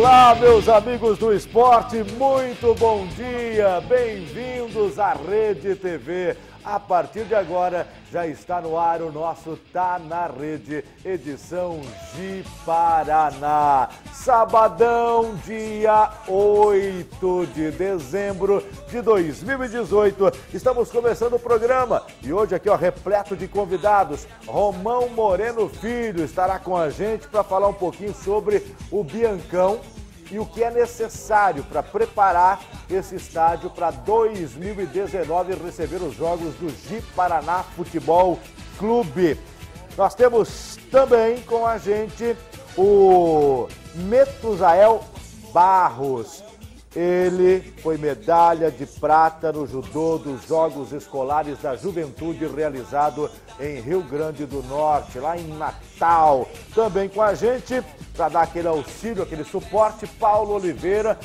Olá, meus amigos do esporte, muito bom dia, bem-vindos à Rede TV. A partir de agora já está no ar o nosso Tá na Rede, edição de Paraná. Sabadão, dia 8 de dezembro de 2018. Estamos começando o programa e hoje aqui ó repleto de convidados. Romão Moreno Filho estará com a gente para falar um pouquinho sobre o Biancão e o que é necessário para preparar esse estádio para 2019 receber os jogos do Gi Paraná Futebol Clube. Nós temos também com a gente o Metusael Barros. Ele foi medalha de prata no judô dos Jogos Escolares da Juventude realizado em Rio Grande do Norte, lá em Natal. Também com a gente, para dar aquele auxílio, aquele suporte, Paulo Oliveira.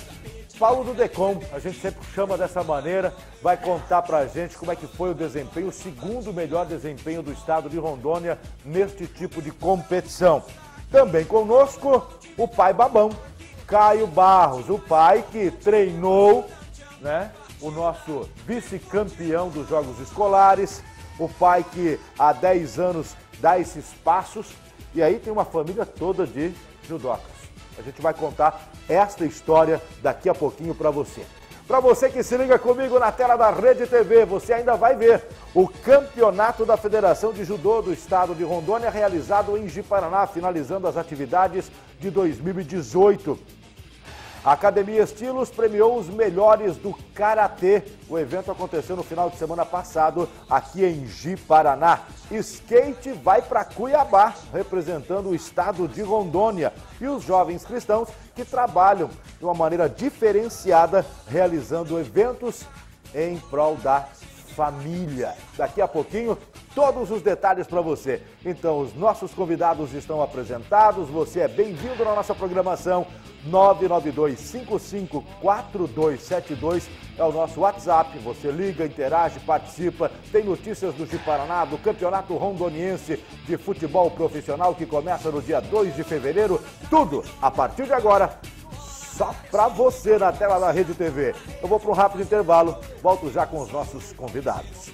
Paulo do Decom, a gente sempre chama dessa maneira, vai contar pra gente como é que foi o desempenho, o segundo melhor desempenho do estado de Rondônia neste tipo de competição. Também conosco o pai Babão, Caio Barros, o pai que treinou, né, o nosso vice-campeão dos Jogos Escolares, o pai que há 10 anos dá esses passos, e aí tem uma família toda de judocas. A gente vai contar esta história daqui a pouquinho para você. Para você que se liga comigo na tela da Rede TV, você ainda vai ver o campeonato da Federação de Judô do Estado de Rondônia realizado em Ji-Paraná, finalizando as atividades de 2018. A Academia Estilos premiou os melhores do Karatê. O evento aconteceu no final de semana passado aqui em Ji, Paraná. Skate vai para Cuiabá, representando o estado de Rondônia. E os jovens cristãos que trabalham de uma maneira diferenciada, realizando eventos em prol da família. Daqui a pouquinho, todos os detalhes para você. Então, os nossos convidados estão apresentados, você é bem-vindo na nossa programação. 992-554272 é o nosso WhatsApp. Você liga, interage, participa. Tem notícias do Paraná, do Campeonato Rondoniense de Futebol Profissional que começa no dia 2 de fevereiro. Tudo a partir de agora só para você na tela da Rede TV. Eu vou para um rápido intervalo, volto já com os nossos convidados.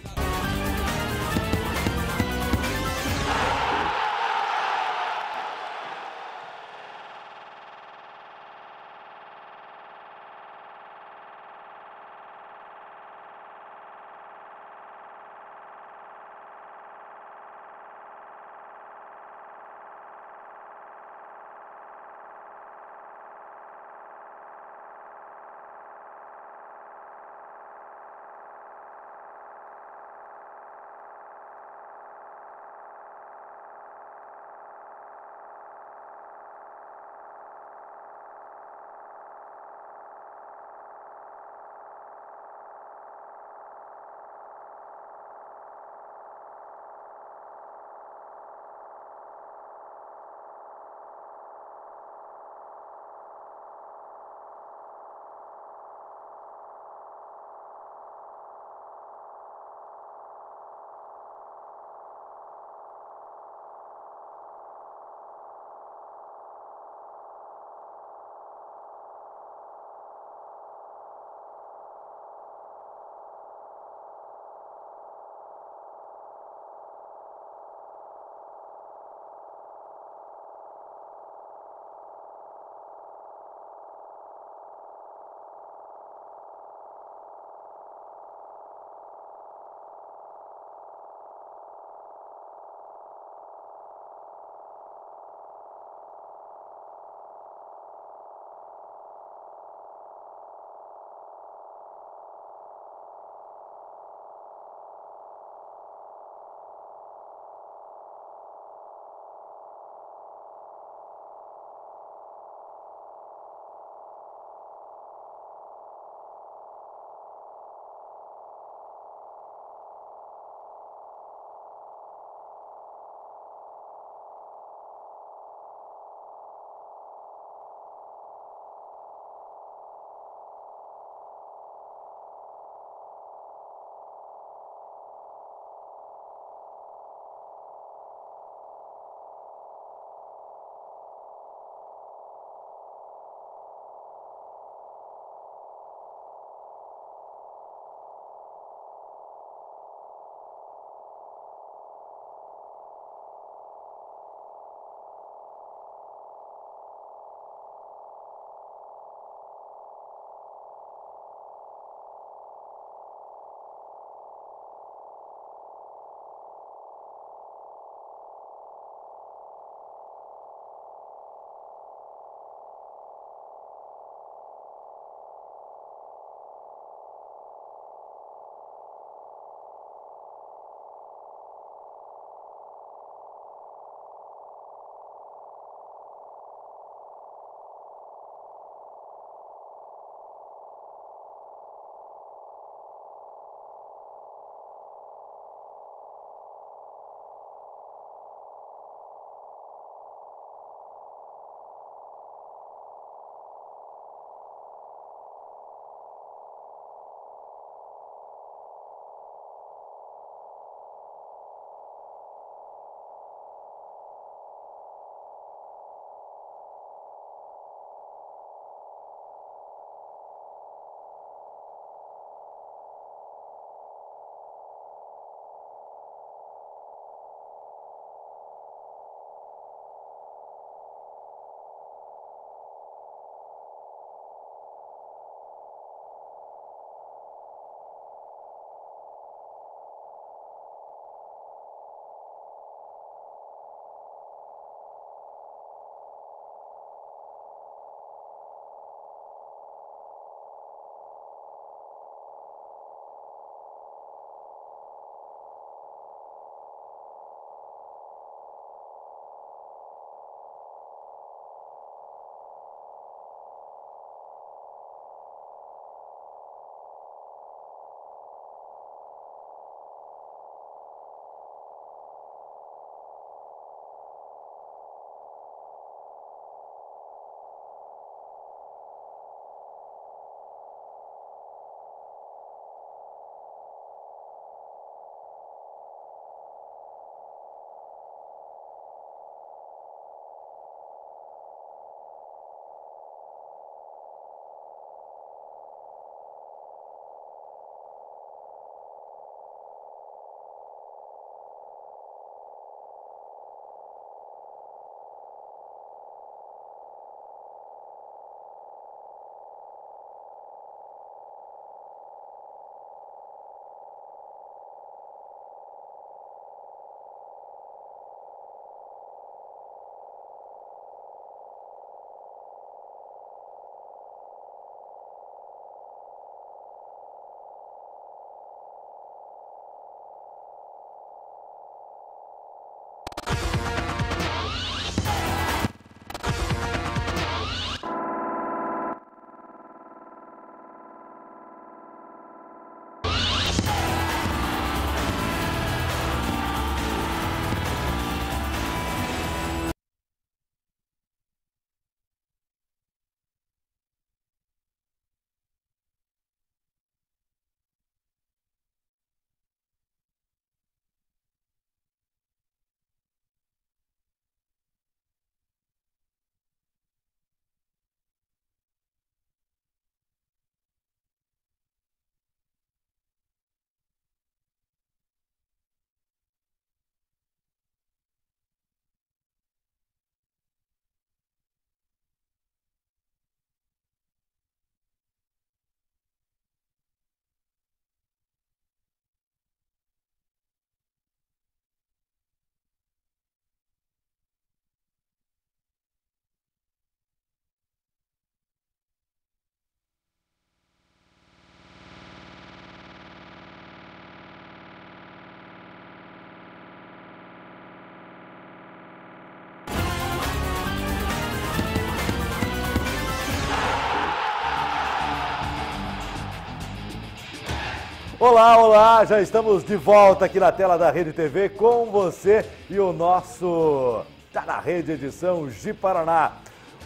Olá, olá, já estamos de volta aqui na tela da Rede TV com você e o nosso Tá na Rede edição Gi Paraná.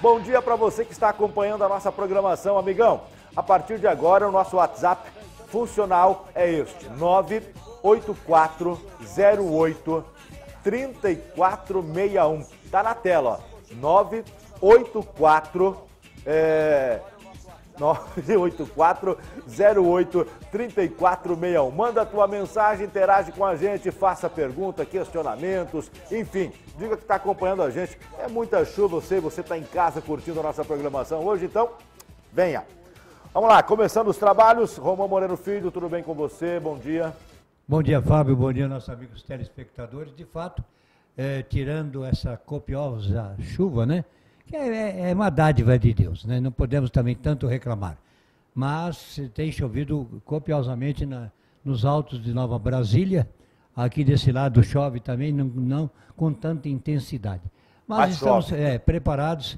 Bom dia para você que está acompanhando a nossa programação, amigão. A partir de agora, o nosso WhatsApp funcional é este: 98408 3461. Tá na tela, ó. 984 é 984-08-3461. Manda a tua mensagem, interage com a gente, faça pergunta, questionamentos, enfim, diga que está acompanhando a gente. É muita chuva, eu sei, você está em casa curtindo a nossa programação hoje, então venha. Vamos lá, começando os trabalhos. Romão Moreno Filho, tudo bem com você? Bom dia. Bom dia, Fábio. Bom dia, nossos amigos telespectadores. De fato, é, tirando essa copiosa chuva, né? Que é, é, uma dádiva de Deus, né? não podemos também tanto reclamar. Mas tem chovido copiosamente na, nos altos de Nova Brasília, aqui desse lado chove também, não, não com tanta intensidade. Mas, Mas estamos é, preparados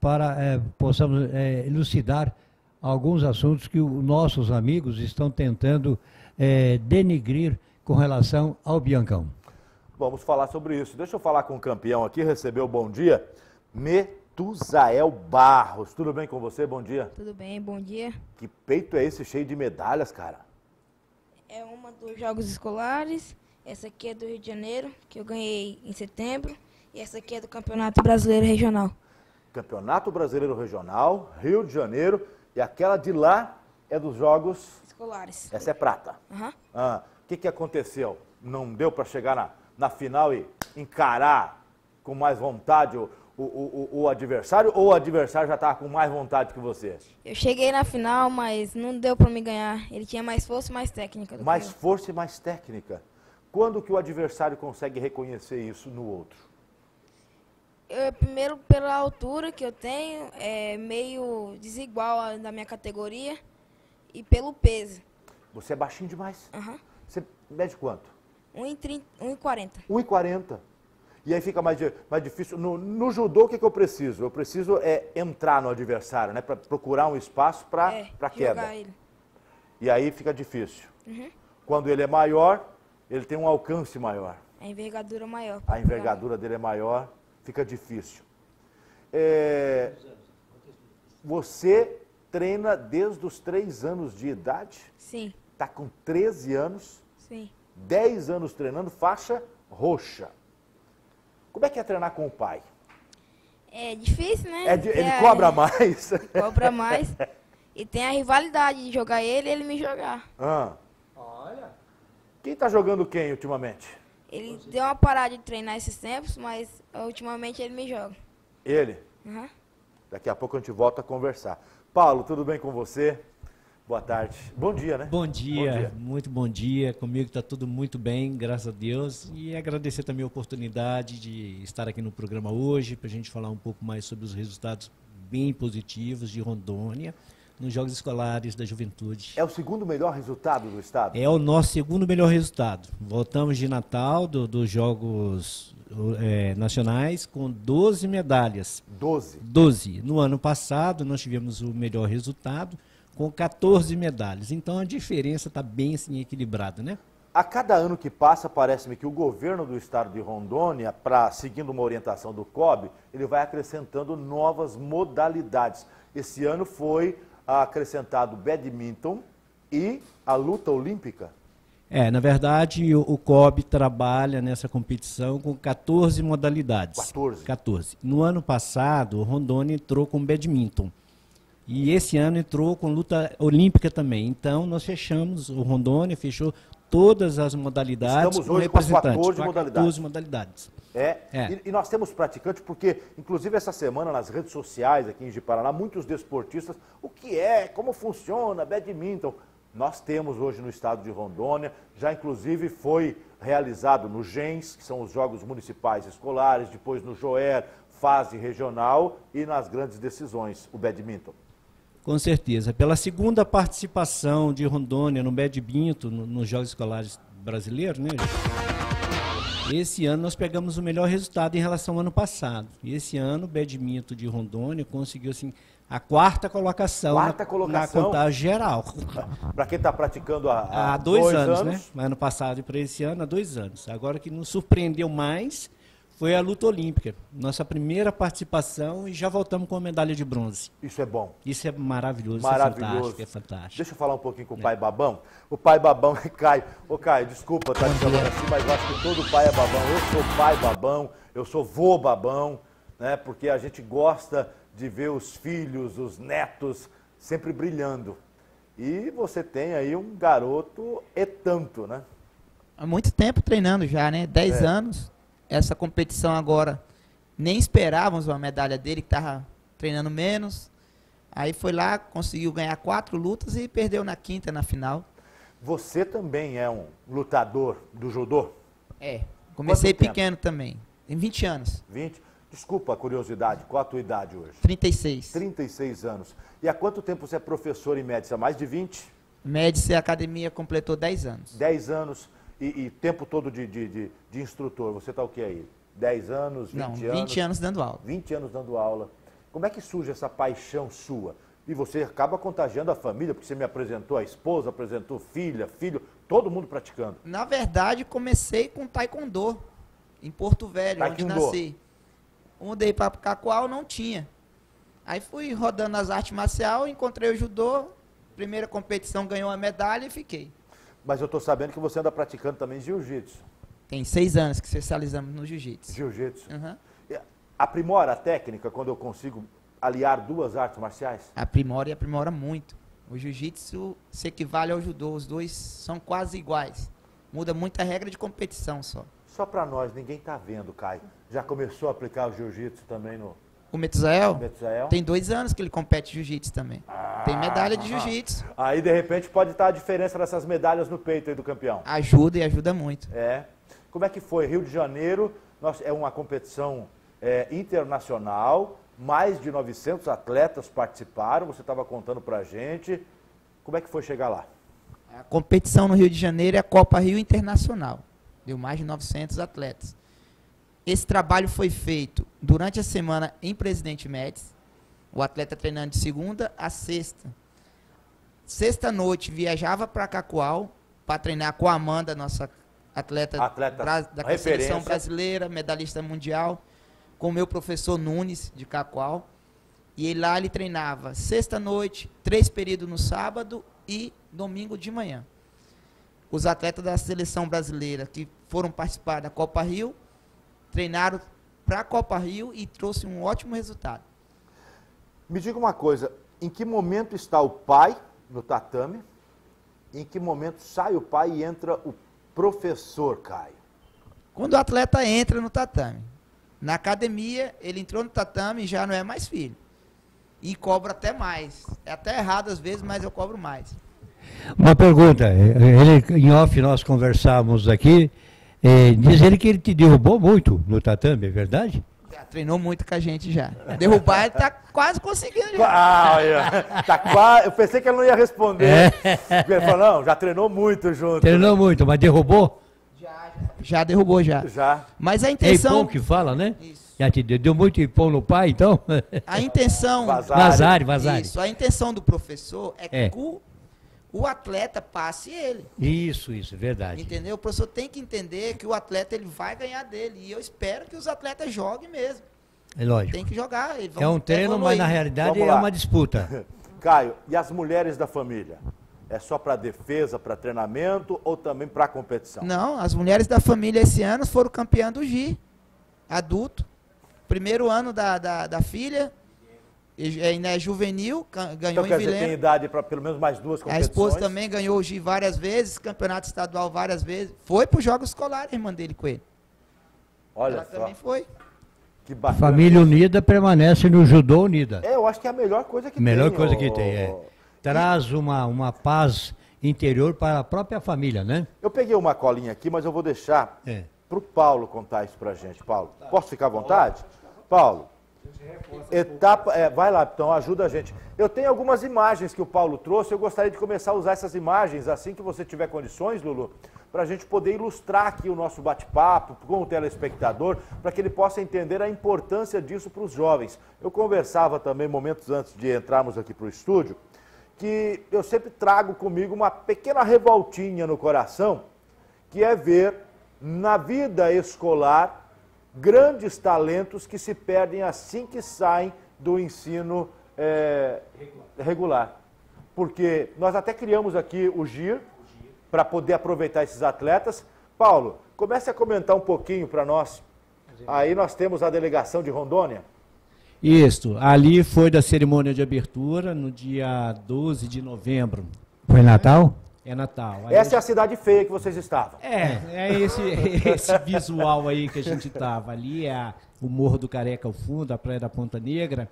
para é, possamos é, elucidar alguns assuntos que os nossos amigos estão tentando é, denigrir com relação ao Biancão. Vamos falar sobre isso. Deixa eu falar com o campeão aqui, recebeu bom dia. Me Tuzael Barros. Tudo bem com você? Bom dia. Tudo bem, bom dia. Que peito é esse cheio de medalhas, cara? É uma dos Jogos Escolares. Essa aqui é do Rio de Janeiro, que eu ganhei em setembro. E essa aqui é do Campeonato Brasileiro Regional. Campeonato Brasileiro Regional, Rio de Janeiro. E aquela de lá é dos Jogos Escolares. Essa é prata. Uhum. Ah, o que, que aconteceu? Não deu para chegar na, na final e encarar com mais vontade o, o, o, o adversário ou o adversário já estava com mais vontade que você? Eu cheguei na final, mas não deu para me ganhar. Ele tinha mais força e mais técnica. mais força e mais técnica. Quando que o adversário consegue reconhecer isso no outro? Eu, primeiro, pela altura que eu tenho, é meio desigual da minha categoria e pelo peso. Você é baixinho demais? Uhum. Você mede quanto? 1,40. 1,40 e aí fica mais, mais difícil. No, no judô, o que, que eu preciso? Eu preciso é entrar no adversário, né? Para procurar um espaço para é, queda. Ele. E aí fica difícil. Uhum. Quando ele é maior, ele tem um alcance maior. A envergadura maior. A envergadura dele é maior, fica difícil. É, você treina desde os 3 anos de idade? Sim. Está com 13 anos? Sim. 10 anos treinando faixa roxa. Como é que é treinar com o pai? É difícil, né? É ele cobra mais? Cobra mais. e tem a rivalidade de jogar ele e ele me jogar. Ah. Olha. Quem tá jogando quem ultimamente? Ele deu uma parada de treinar esses tempos, mas ultimamente ele me joga. Ele? Uhum. Daqui a pouco a gente volta a conversar. Paulo, tudo bem com você? Boa tarde. Bom dia, né? Bom dia, bom dia. muito bom dia. Comigo está tudo muito bem, graças a Deus. E agradecer também a oportunidade de estar aqui no programa hoje, para a gente falar um pouco mais sobre os resultados bem positivos de Rondônia nos Jogos Escolares da Juventude. É o segundo melhor resultado do Estado? É o nosso segundo melhor resultado. Voltamos de Natal do, dos Jogos é, Nacionais com 12 medalhas. 12? 12. No ano passado nós tivemos o melhor resultado com 14 medalhas. Então a diferença está bem assim, equilibrada, né? A cada ano que passa, parece-me que o governo do estado de Rondônia, para seguindo uma orientação do COB, ele vai acrescentando novas modalidades. Esse ano foi acrescentado badminton e a luta olímpica. É, na verdade, o, o COB trabalha nessa competição com 14 modalidades. 14. 14. No ano passado, o Rondônia entrou com badminton. E esse ano entrou com luta olímpica também. Então nós fechamos, o Rondônia fechou todas as modalidades Estamos hoje com, com 14 modalidades. 14 modalidades. É, é. E, e, nós temos praticantes, porque inclusive essa semana nas redes sociais aqui em Paraná, muitos desportistas, o que é, como funciona, badminton. Nós temos hoje no estado de Rondônia, já inclusive foi realizado no GENS, que são os Jogos Municipais Escolares, depois no JOER, fase regional e nas grandes decisões, o badminton. Com certeza. Pela segunda participação de Rondônia no badminton, no, nos Jogos Escolares Brasileiros, né? Esse ano nós pegamos o melhor resultado em relação ao ano passado. E esse ano o badminton de Rondônia conseguiu assim A quarta colocação, Quarta na, colocação? na contagem geral. Para quem está praticando há, há Há dois, anos, né? Ano passado e para esse ano, há dois anos. Agora que nos surpreendeu mais foi a luta olímpica. Nossa primeira participação e já voltamos com a medalha de bronze. Isso é bom. Isso é maravilhoso, Maravilhoso. isso é fantástico, é fantástico. Deixa eu falar um pouquinho com o pai Babão. O pai Babão é Caio. Ô Caio, desculpa estar te chamando assim, mas eu acho que todo pai é babão. Eu sou pai babão, eu sou vô babão, né? Porque a gente gosta de ver os filhos, os netos sempre brilhando. E você tem aí um garoto e tanto, né? Há muito tempo treinando já, né? 10 É. anos. Essa competição agora, nem esperávamos uma medalha dele, que estava treinando menos. Aí foi lá, conseguiu ganhar quatro lutas e perdeu na quinta, na final. Você também é um lutador do judô? É. Comecei Quanto tempo? pequeno também. Tem 20 anos. 20? Desculpa a curiosidade, qual a tua idade hoje? 36. 36 anos. E há quanto tempo você é professor em médica? Há mais de 20? Médici Academia completou 10 anos. 10 anos e, e tempo todo de, de, de, de instrutor. Você está o que aí? 10 anos, 20 Não, anos? 20 anos dando aula. 20 anos dando aula. Como é que surge essa paixão sua? E você acaba contagiando a família, porque você me apresentou a esposa, apresentou filha, filho, todo mundo praticando. Na verdade, comecei com Taekwondo, em Porto Velho, onde Taekwondo. nasci. Mudei para Cacoal, não tinha. Aí fui rodando as artes marciais, encontrei o judô, primeira competição ganhou uma medalha e fiquei. Mas eu estou sabendo que você anda praticando também jiu-jitsu. Tem seis anos que especializamos no jiu-jitsu. Jiu-jitsu. Uhum. Aprimora a técnica quando eu consigo aliar duas artes marciais? Aprimora e aprimora muito. O jiu-jitsu se equivale ao judô, os dois são quase iguais. Muda muita regra de competição só. Só para nós, ninguém está vendo, Caio. Já começou a aplicar o jiu-jitsu também no O Metzael Metzael? tem dois anos que ele compete jiu-jitsu também. Tem medalha de jiu-jitsu. Aí, de repente, pode estar a diferença dessas medalhas no peito aí do campeão. Ajuda e ajuda muito. É. Como é que foi? Rio de Janeiro nós, é uma competição é, internacional, mais de 900 atletas participaram, você estava contando pra gente. Como é que foi chegar lá? A competição no Rio de Janeiro é a Copa Rio Internacional. Deu mais de 900 atletas. Esse trabalho foi feito durante a semana em Presidente Médici. O atleta treinando de segunda a sexta. Sexta noite viajava para Cacoal para treinar com a Amanda, nossa atleta, Atleta da referência. seleção brasileira, medalhista mundial, com o meu professor Nunes de Cacoal. E ele lá ele treinava sexta noite, três períodos no sábado e domingo de manhã. Os atletas da seleção brasileira que foram participar da Copa Rio treinaram para a Copa Rio e trouxe um ótimo resultado. Me diga uma coisa, em que momento está o pai no tatame? Em que momento sai o pai e entra o professor, Caio? Quando o atleta entra no tatame, na academia, ele entrou no tatame e já não é mais filho. E cobra até mais. É até errado às vezes, mas eu cobro mais. Uma pergunta, ele, em off nós conversávamos aqui, eh, diz ele que ele te derrubou muito no tatame, é verdade? Já treinou muito com a gente já. Derrubar ele tá quase conseguindo já. Ah, olha, tá quase. Eu pensei que ele não ia responder. Porque Ele falou, não, já treinou muito junto. Treinou muito, mas derrubou? Já derrubou já. Já. Mas a É intenção, Ipom que fala, né? Isso. Já te deu, deu muito Ipom no pai, então? a intenção Vazar. Vazare, vazare. Isso, a intenção do professor é, É. o, atleta passe ele. Isso, isso, é verdade. Entendeu? O professor tem que entender que o atleta ele vai ganhar dele. E eu espero que os atletas joguem mesmo. É lógico. Tem que jogar. É um treino, mas na realidade é uma disputa. Caio, e as mulheres da família? É só para defesa, para treinamento ou também para competição? Não, as mulheres da família esse ano foram campeãs do GI, adulto. Primeiro ano da, da, da filha, ainda é juvenil, ganhou Então, quer em dizer, tem Vilhena. idade para pelo menos mais duas A competições? esposa também ganhou o GI várias vezes, campeonato estadual várias vezes. Foi para os Jogos Escolares, a irmã dele com ele. Olha Ela só, também foi. que bacana. Família unida permanece no judô unida. É, eu acho que é a melhor coisa que Melhor tem. coisa ô- que tem, é. Traz uma, uma paz interior para a própria família, né? Eu peguei uma colinha aqui, mas eu vou deixar É. para o Paulo contar isso para gente. Paulo, posso ficar à vontade? Paulo, etapa, é, vai lá, então, ajuda a gente. Eu tenho algumas imagens que o Paulo trouxe, eu gostaria de começar a usar essas imagens assim que você tiver condições, Lulu, para a gente poder ilustrar aqui o nosso bate-papo com o telespectador, para que ele possa entender a importância disso para os jovens. Eu conversava também momentos antes de entrarmos aqui para o estúdio, que eu sempre trago comigo uma pequena revoltinha no coração, que é ver na vida escolar grandes talentos que se perdem assim que saem do ensino é, regular. Porque nós até criamos aqui o GIR para poder aproveitar esses atletas. Paulo, comece a comentar um pouquinho para nós. Aí nós temos a delegação de Rondônia. Isso, ali foi da cerimônia de abertura no dia 12 de novembro. Foi Natal? É Natal. Aí Essa é a cidade feia que vocês estavam. É, é esse, esse visual aí que a gente estava. Ali é o Morro do Careca ao fundo, a Praia da Ponta Negra.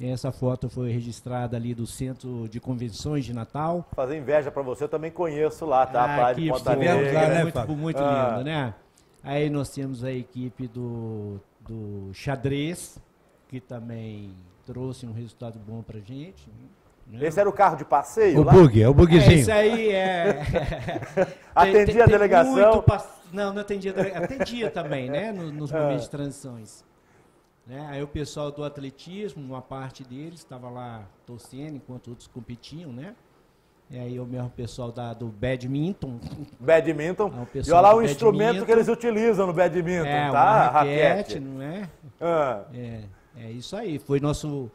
Essa foto foi registrada ali do Centro de Convenções de Natal. Fazer inveja para você, eu também conheço lá, tá? Ah, a Praia de Ponta Negra. Lá, né, muito, muito ah. lindo, né? Aí nós temos a equipe do, do xadrez, que também trouxe um resultado bom para gente. Né? Esse era o carro de passeio? O lá? bug, é o bugzinho. É, isso aí é. atendia tem, tem, a delegação? Não, não atendia. Atendia também, né? Nos, nos momentos ah. de transições. Né? Aí o pessoal do atletismo, uma parte deles estava lá torcendo enquanto outros competiam, né? E aí o mesmo pessoal da, do badminton. Badminton. É e olha lá o instrumento que eles utilizam no badminton, é, tá? Raquete, não é? Ah. é? É isso aí. Foi nosso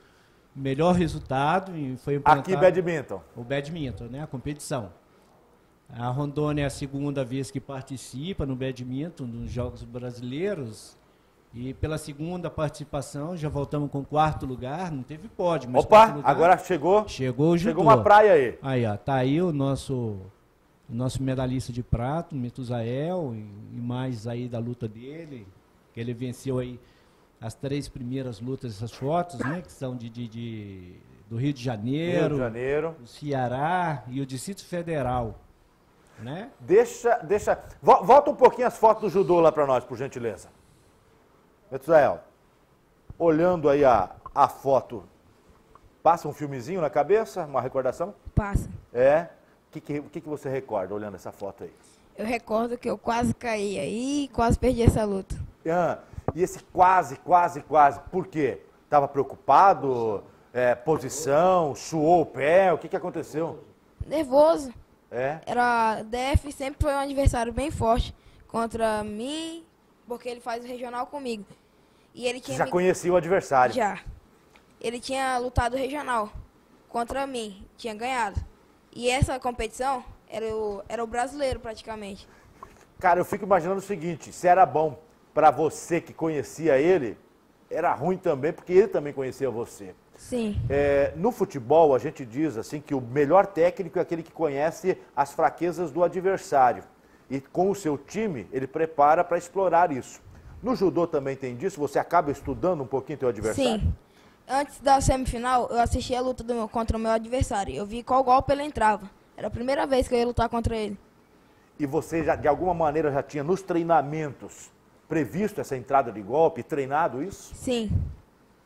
melhor resultado e foi Aqui badminton. O badminton, né? A competição. A Rondônia é a segunda vez que participa no badminton nos Jogos Brasileiros. E pela segunda participação, já voltamos com quarto lugar, não teve pódio. Mas Opa, agora chegou. Chegou o Chegou uma praia aí. Aí, ó, tá aí o nosso, o nosso medalhista de prato, Metusael, e, e mais aí da luta dele, que ele venceu aí as três primeiras lutas, essas fotos, né, que são de, de, de do Rio de Janeiro, Rio de Janeiro, o Ceará e o Distrito Federal. Né? Deixa, deixa. Volta um pouquinho as fotos do judô lá para nós, por gentileza. Metusael, olhando aí a, a foto, passa um filmezinho na cabeça, uma recordação? Passa. É? O que, que, que, que você recorda olhando essa foto aí? Eu recordo que eu quase caí aí e quase perdi essa luta. Ah, e esse quase, quase, quase, por quê? Estava preocupado? É, posição? Suou o pé? O que, que aconteceu? Nervoso. É? Era DF sempre foi um adversário bem forte contra mim porque ele faz o regional comigo. E ele tinha já me... conhecia o adversário? Já. Ele tinha lutado regional contra mim, tinha ganhado. E essa competição era o, era o brasileiro praticamente. Cara, eu fico imaginando o seguinte, se era bom para você que conhecia ele, era ruim também, porque ele também conhecia você. Sim. É, no futebol, a gente diz assim que o melhor técnico é aquele que conhece as fraquezas do adversário e com o seu time ele prepara para explorar isso. No judô também tem disso? Você acaba estudando um pouquinho teu adversário? Sim. Antes da semifinal, eu assisti a luta do, contra o meu adversário. Eu vi qual golpe ele entrava. Era a primeira vez que eu ia lutar contra ele. E você já, de alguma maneira, já tinha nos treinamentos previsto essa entrada de golpe, treinado isso? Sim.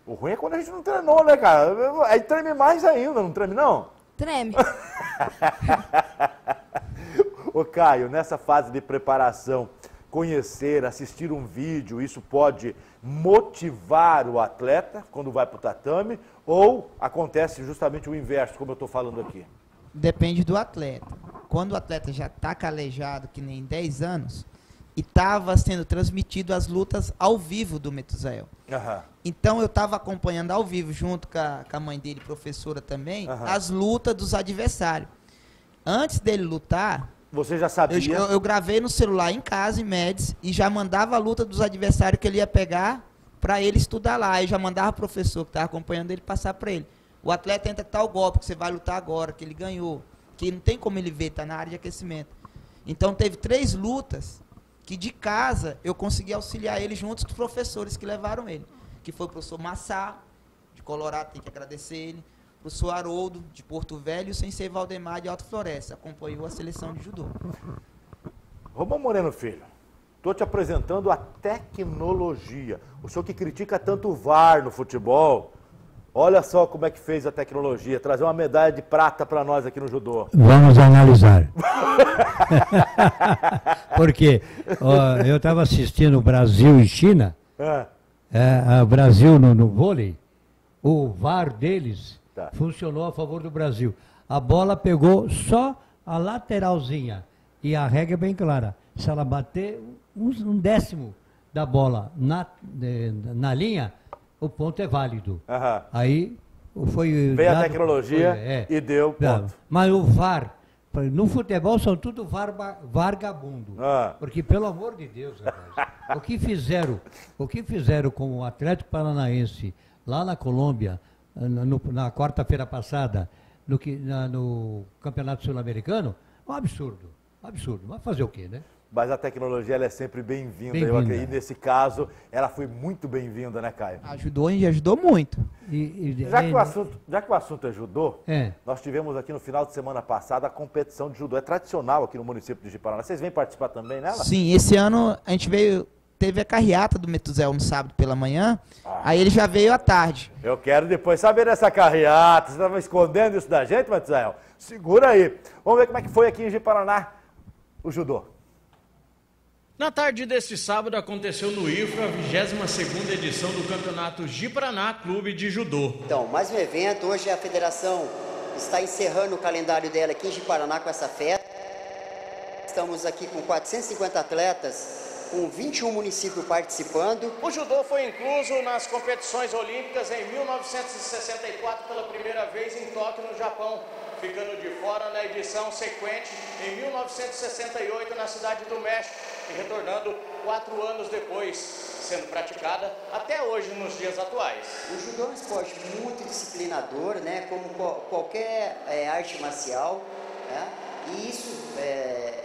O ruim é quando a gente não treinou, né, cara? Aí treme mais ainda, não treme não? Treme. Ô Caio, nessa fase de preparação, conhecer, assistir um vídeo, isso pode motivar o atleta quando vai para o tatame ou acontece justamente o inverso, como eu estou falando aqui? Depende do atleta. Quando o atleta já está calejado, que nem 10 anos, e estava sendo transmitido as lutas ao vivo do Metusael. Uhum. Então eu estava acompanhando ao vivo, junto com a, com a mãe dele, professora também, uhum. as lutas dos adversários. Antes dele lutar, você já sabia? Eu, eu, gravei no celular em casa, em Médici, e já mandava a luta dos adversários que ele ia pegar para ele estudar lá. E já mandava o professor que estava acompanhando ele passar para ele. O atleta entra tal golpe que você vai lutar agora, que ele ganhou. Que não tem como ele ver, está na área de aquecimento. Então teve três lutas que de casa eu consegui auxiliar ele junto dos professores que levaram ele. Que foi o professor Massá, de Colorado, tem que agradecer ele o professor Haroldo, de Porto Velho, e o sensei Valdemar, de Alto Floresta. Acompanhou a seleção de judô. Romão Moreno Filho, estou te apresentando a tecnologia. O senhor que critica tanto o VAR no futebol, Olha só como é que fez a tecnologia, trazer uma medalha de prata para nós aqui no judô. Vamos analisar. Porque ó, eu estava assistindo Brasil e China, É. é, o Brasil no, no vôlei, o VAR deles Tá. funcionou a favor do Brasil. A bola pegou só a lateralzinha. E a regra é bem clara. Se ela bater um, um décimo da bola na, de- na linha, o ponto é válido. Aham. Aí foi. Veio a tecnologia foi, é. e deu Não, ponto. Mas o VAR, no futebol são tudo varba, vargabundo. Ah. Porque, pelo amor de Deus, rapaz, o que fizeram, o que fizeram com o Atlético Paranaense lá na Colômbia, na, no- na quarta-feira passada, no, na- no Campeonato Sul-Americano, é um absurdo. Um absurdo. Mas fazer o quê, né? Mas a tecnologia ela é sempre bem-vinda. eu Bem-vinda. acredito. E nesse caso, ela foi muito bem-vinda, né, Caio? Ajudou e ajudou muito. E- e- Já que, o assunto, já que o assunto é judô, É. nós tivemos aqui no final de semana passada a competição de judô. É tradicional aqui no município de Jiparaná. Vocês vêm participar também nela? Sim, esse ano a gente veio. Teve a carreata do Metuzel no sábado pela manhã. Aí ele já veio à tarde. Eu quero depois saber dessa carreata. Você estava escondendo isso da gente, Matzael? Segura aí. Vamos ver como é que foi aqui em Jiparaná o judô. Na tarde deste sábado aconteceu no IFRA a 22ª edição do Campeonato Giparaná Clube de Judô. Então, mais um evento. Hoje a federação está encerrando o calendário dela aqui em Paraná com essa festa. Estamos aqui com 450 atletas, com 21 municípios participando. O judô foi incluso nas competições olímpicas em 1964 pela primeira vez em Tóquio, no Japão, ficando de fora na edição sequente em 1968 na cidade do México e retornando quatro anos depois, sendo praticada até hoje nos dias atuais. O judô é um esporte muito disciplinador, né? Como qual- qualquer é, arte marcial, né? E isso, é,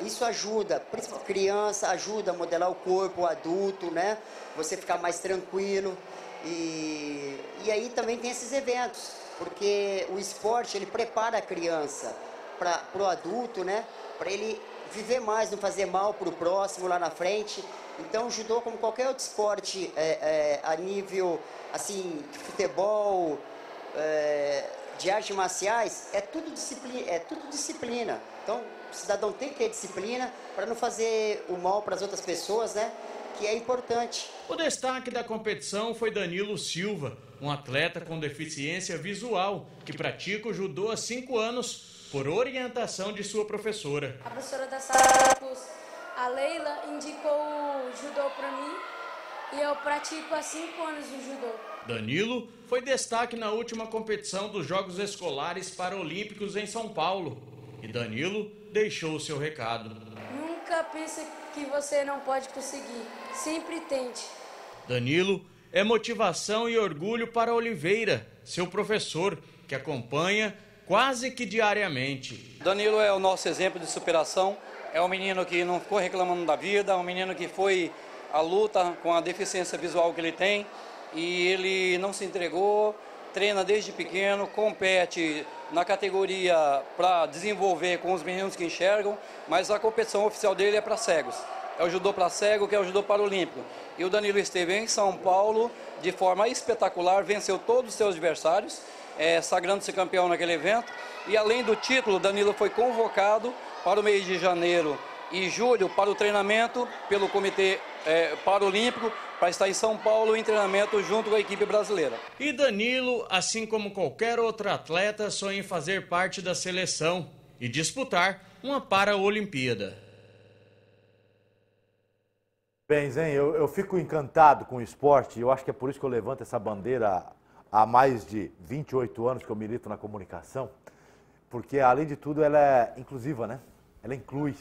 isso ajuda, criança, ajuda a modelar o corpo, o adulto, né? Você ficar mais tranquilo. E, e aí também tem esses eventos, porque o esporte ele prepara a criança para o adulto, né? Para ele viver mais, não fazer mal para o próximo lá na frente. Então, o judô, como qualquer outro esporte é, é, a nível assim, futebol, é, de artes marciais, é tudo, disciplina, é tudo disciplina. Então, o cidadão tem que ter disciplina para não fazer o mal para as outras pessoas, né? Que é importante. O destaque da competição foi Danilo Silva, um atleta com deficiência visual que pratica o judô há cinco anos por orientação de sua professora. A professora da sala, a Leila, indicou o judô para mim e eu pratico há cinco anos o judô. Danilo foi destaque na última competição dos Jogos Escolares Paralímpicos em São Paulo. E Danilo deixou o seu recado. Nunca pense que você não pode conseguir. Sempre tente. Danilo é motivação e orgulho para Oliveira, seu professor, que acompanha quase que diariamente. Danilo é o nosso exemplo de superação. É um menino que não ficou reclamando da vida, um menino que foi à luta com a deficiência visual que ele tem e ele não se entregou, treina desde pequeno, compete na categoria para desenvolver com os meninos que enxergam, mas a competição oficial dele é para cegos. É o judô para cego, que é o judô paralímpico. E o Danilo esteve em São Paulo de forma espetacular, venceu todos os seus adversários, é, sagrando-se campeão naquele evento. E além do título, Danilo foi convocado para o mês de janeiro e julho para o treinamento pelo Comitê é, Paralímpico para estar em São Paulo em treinamento junto com a equipe brasileira. E Danilo, assim como qualquer outro atleta, sonha em fazer parte da seleção e disputar uma Paraolimpíada. Bem, Zen, eu, eu fico encantado com o esporte. Eu acho que é por isso que eu levanto essa bandeira há mais de 28 anos que eu milito na comunicação. Porque, além de tudo, ela é inclusiva, né? Ela inclui,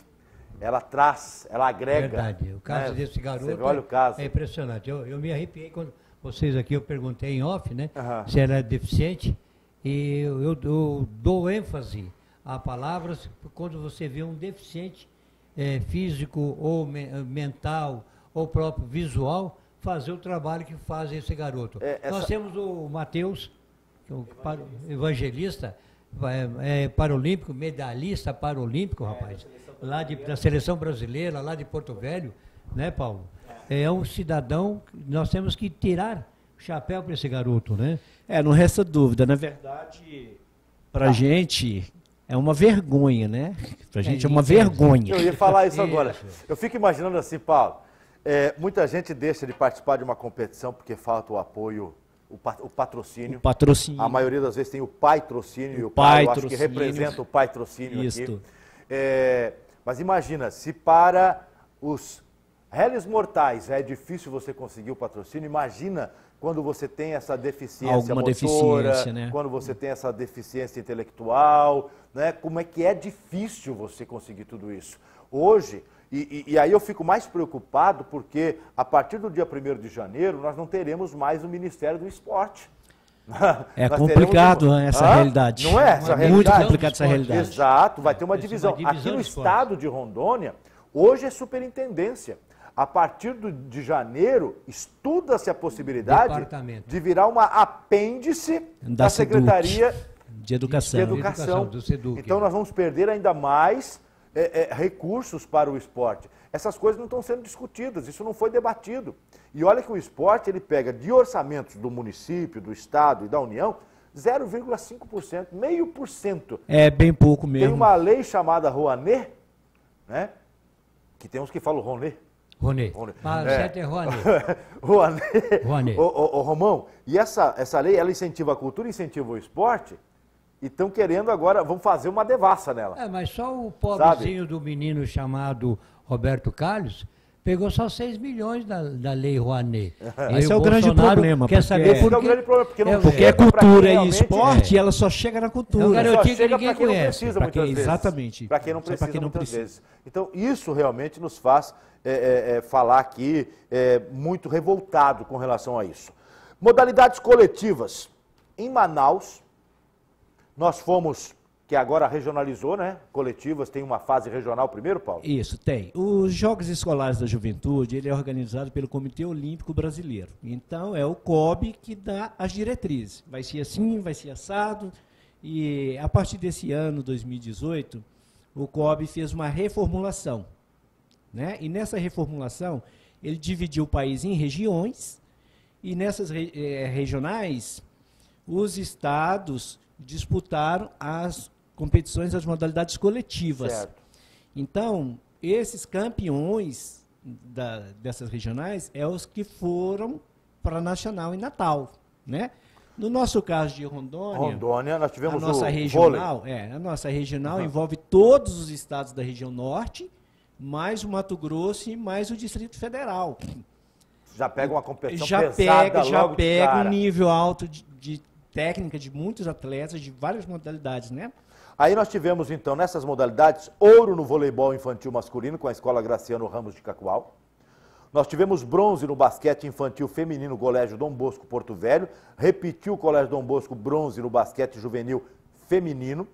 ela traz, ela agrega. Verdade. O caso né? desse garoto olha o caso. é impressionante. Eu, eu me arrepiei quando vocês aqui, eu perguntei em off, né? Aham. Se ela é deficiente. E eu, eu- eu dou ênfase a palavras quando você vê um deficiente eh, físico ou me- mental ou próprio visual fazer o trabalho que faz esse garoto. É, essa- Nós temos o Matheus, que é o evangelista, é, é paralímpico, medalhista paralímpico, rapaz, lá de, da seleção brasileira, lá de Porto Velho, né, Paulo? É um cidadão, que nós temos que tirar, chapéu para esse garoto, né? É, não resta dúvida. Na verdade, para a Tá. gente é uma vergonha, né? Para a gente é, É, uma vergonha. Eu ia falar isso agora. Isso. Eu fico imaginando assim, Paulo. É, muita gente deixa de participar de uma competição porque falta o apoio, o, pa- o patrocínio. O patrocínio. A maioria das vezes tem o pai trocínio e o pai eu acho que representa o pai trocínio Isto. aqui. É, mas imagina, se para os réis mortais é difícil você conseguir o patrocínio, imagina quando você tem essa deficiência Alguma motora, deficiência, né? quando você tem essa deficiência intelectual, né? como é que é difícil você conseguir tudo isso. Hoje, e, e- e aí eu fico mais preocupado porque a partir do dia 1 de janeiro nós não teremos mais o Ministério do Esporte. É Nós complicado teremos- essa Hã? realidade. Não é essa Uma realidade? Muito complicado essa realidade. Exato, vai ter uma uma divisão. divisão Aqui no estado de Rondônia, hoje é superintendência. A partir do- de janeiro, estuda-se a possibilidade de virar uma apêndice da, Da. Secretaria De educação. de Educação. Educação. Então nós vamos perder ainda mais é, é, recursos para o esporte. Essas coisas não estão sendo discutidas, isso não foi debatido. E olha que o esporte ele pega de orçamentos do município, do estado e da União 0,5%, meio por cento. É bem pouco Tem mesmo. uma lei chamada Rouanet, né? Que tem uns que falam Rouanet. Rony. Mas É. certo é Rony. Rouanet. Rouanet. Ô, ô, ô, Romão, e essa, essa lei, ela incentiva a cultura, incentiva o esporte, e estão querendo agora, vão fazer uma devassa nela. É, mas só o pobrezinho do menino chamado Roberto Carlos pegou só 6 milhões da, da lei Rouanet. Esse é o grande problema, Quer porque- saber Esse por é o quê? grande problema, porque não É, Porque é cultura e esporte, ela só chega na cultura. É um garotinho Só que chega ninguém para quem não conhece. precisa Pra muitas quem- vezes. exatamente. Para quem não Só precisa quem não muitas precisa. vezes. Então, isso realmente nos faz é, é, é, falar aqui é, muito revoltado com relação a isso. Modalidades coletivas. Em Manaus, nós fomos, que agora regionalizou, né? Coletivas, tem uma fase regional primeiro, Paulo? Isso, tem. Os Jogos Escolares da Juventude, ele é organizado pelo Comitê Olímpico Brasileiro. Então, é o COB que dá as diretrizes. Vai ser assim, vai ser assado. E a partir desse ano, 2018, o COB fez uma reformulação. Né? E nessa reformulação, ele dividiu o país em regiões. E nessas re- eh, regionais, os estados disputaram as competições das modalidades coletivas. Certo. Então, esses campeões da- dessas regionais é os que foram para a Nacional em Natal, né? No nosso caso de Rondônia, Rondônia, nós a tivemos nossa o regional, é, a nossa regional Aham. envolve todos os estados da região norte, mais o Mato Grosso e mais o Distrito Federal. Já pega uma competição Já pesada pega, já pega um nível alto de, de técnica de muitos atletas de várias modalidades, né? Aí nós tivemos, então, nessas modalidades, ouro no voleibol infantil masculino com a Escola Graciano Ramos de Cacoal. Nós tivemos bronze no basquete infantil feminino Colégio Dom Bosco Porto Velho. Repetiu o Colégio Dom Bosco bronze no basquete juvenil feminino.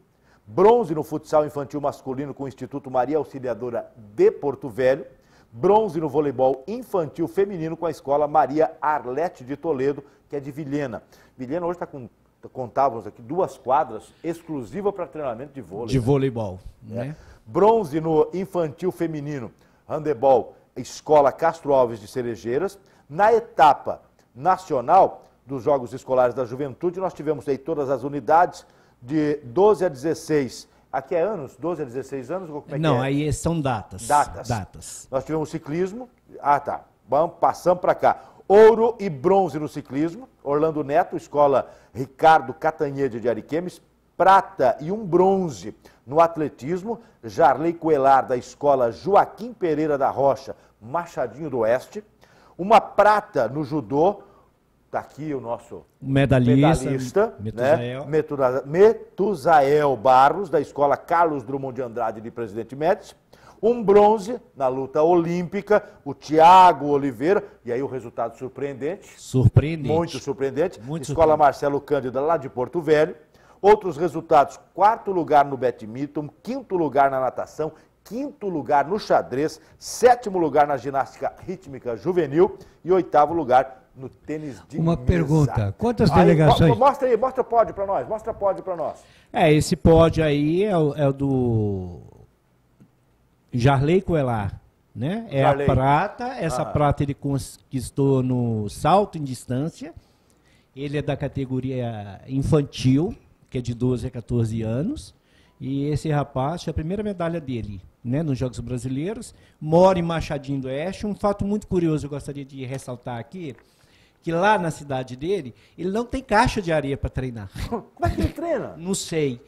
Bronze no futsal infantil masculino com o Instituto Maria Auxiliadora de Porto Velho. Bronze no voleibol infantil feminino com a Escola Maria Arlete de Toledo, que é de Vilhena. Vilhena hoje está com, contávamos aqui, duas quadras exclusivas para treinamento de vôlei. De né? voleibol, É. né? Bronze no infantil feminino, handebol, Escola Castro Alves de Cerejeiras. Na etapa nacional dos Jogos Escolares da Juventude, nós tivemos aí todas as unidades de 12 a 16. Aqui é anos? 12 a 16 anos? Como é Não, que é? aí são datas. Datas. Datas. Nós tivemos ciclismo. Ah, tá. Vamos, passamos para cá. Ouro e bronze no ciclismo. Orlando Neto, Escola Ricardo Catanhede de Ariquemes. Prata e um bronze no atletismo. Jarley Coelar, da Escola Joaquim Pereira da Rocha, Machadinho do Oeste. Uma prata no judô. Está aqui o nosso Medalhista. medalhista, Metusael. né? Metusa- Metusael Barros, da Escola Carlos Drummond de Andrade de Presidente Médici. Um bronze na luta olímpica, o Tiago Oliveira, e aí o resultado surpreendente, Surpreendente. muito surpreendente. Muito Escola surpreendente. Marcelo Cândido, lá de Porto Velho. Outros resultados: quarto lugar no badminton, quinto lugar na natação, quinto lugar no xadrez, sétimo lugar na ginástica rítmica juvenil e oitavo lugar no tênis de Uma mesa. pergunta, quantas Aí, delegações? mo- Mostra aí, mostra o pódio para nós, mostra o pódio para nós. É, esse pódio aí é o, é o do Jarley Coelar, né? É Jarley. a prata, essa Aham. prata ele conquistou no salto em distância, Ele é da categoria infantil, que é de 12 a 14 anos. E esse rapaz, foi a primeira medalha dele né, nos Jogos Brasileiros, mora em Machadinho do Oeste. Um fato muito curioso eu gostaria de ressaltar aqui, que lá na cidade dele, ele não tem caixa de areia para treinar. Como é que ele treina? Não sei.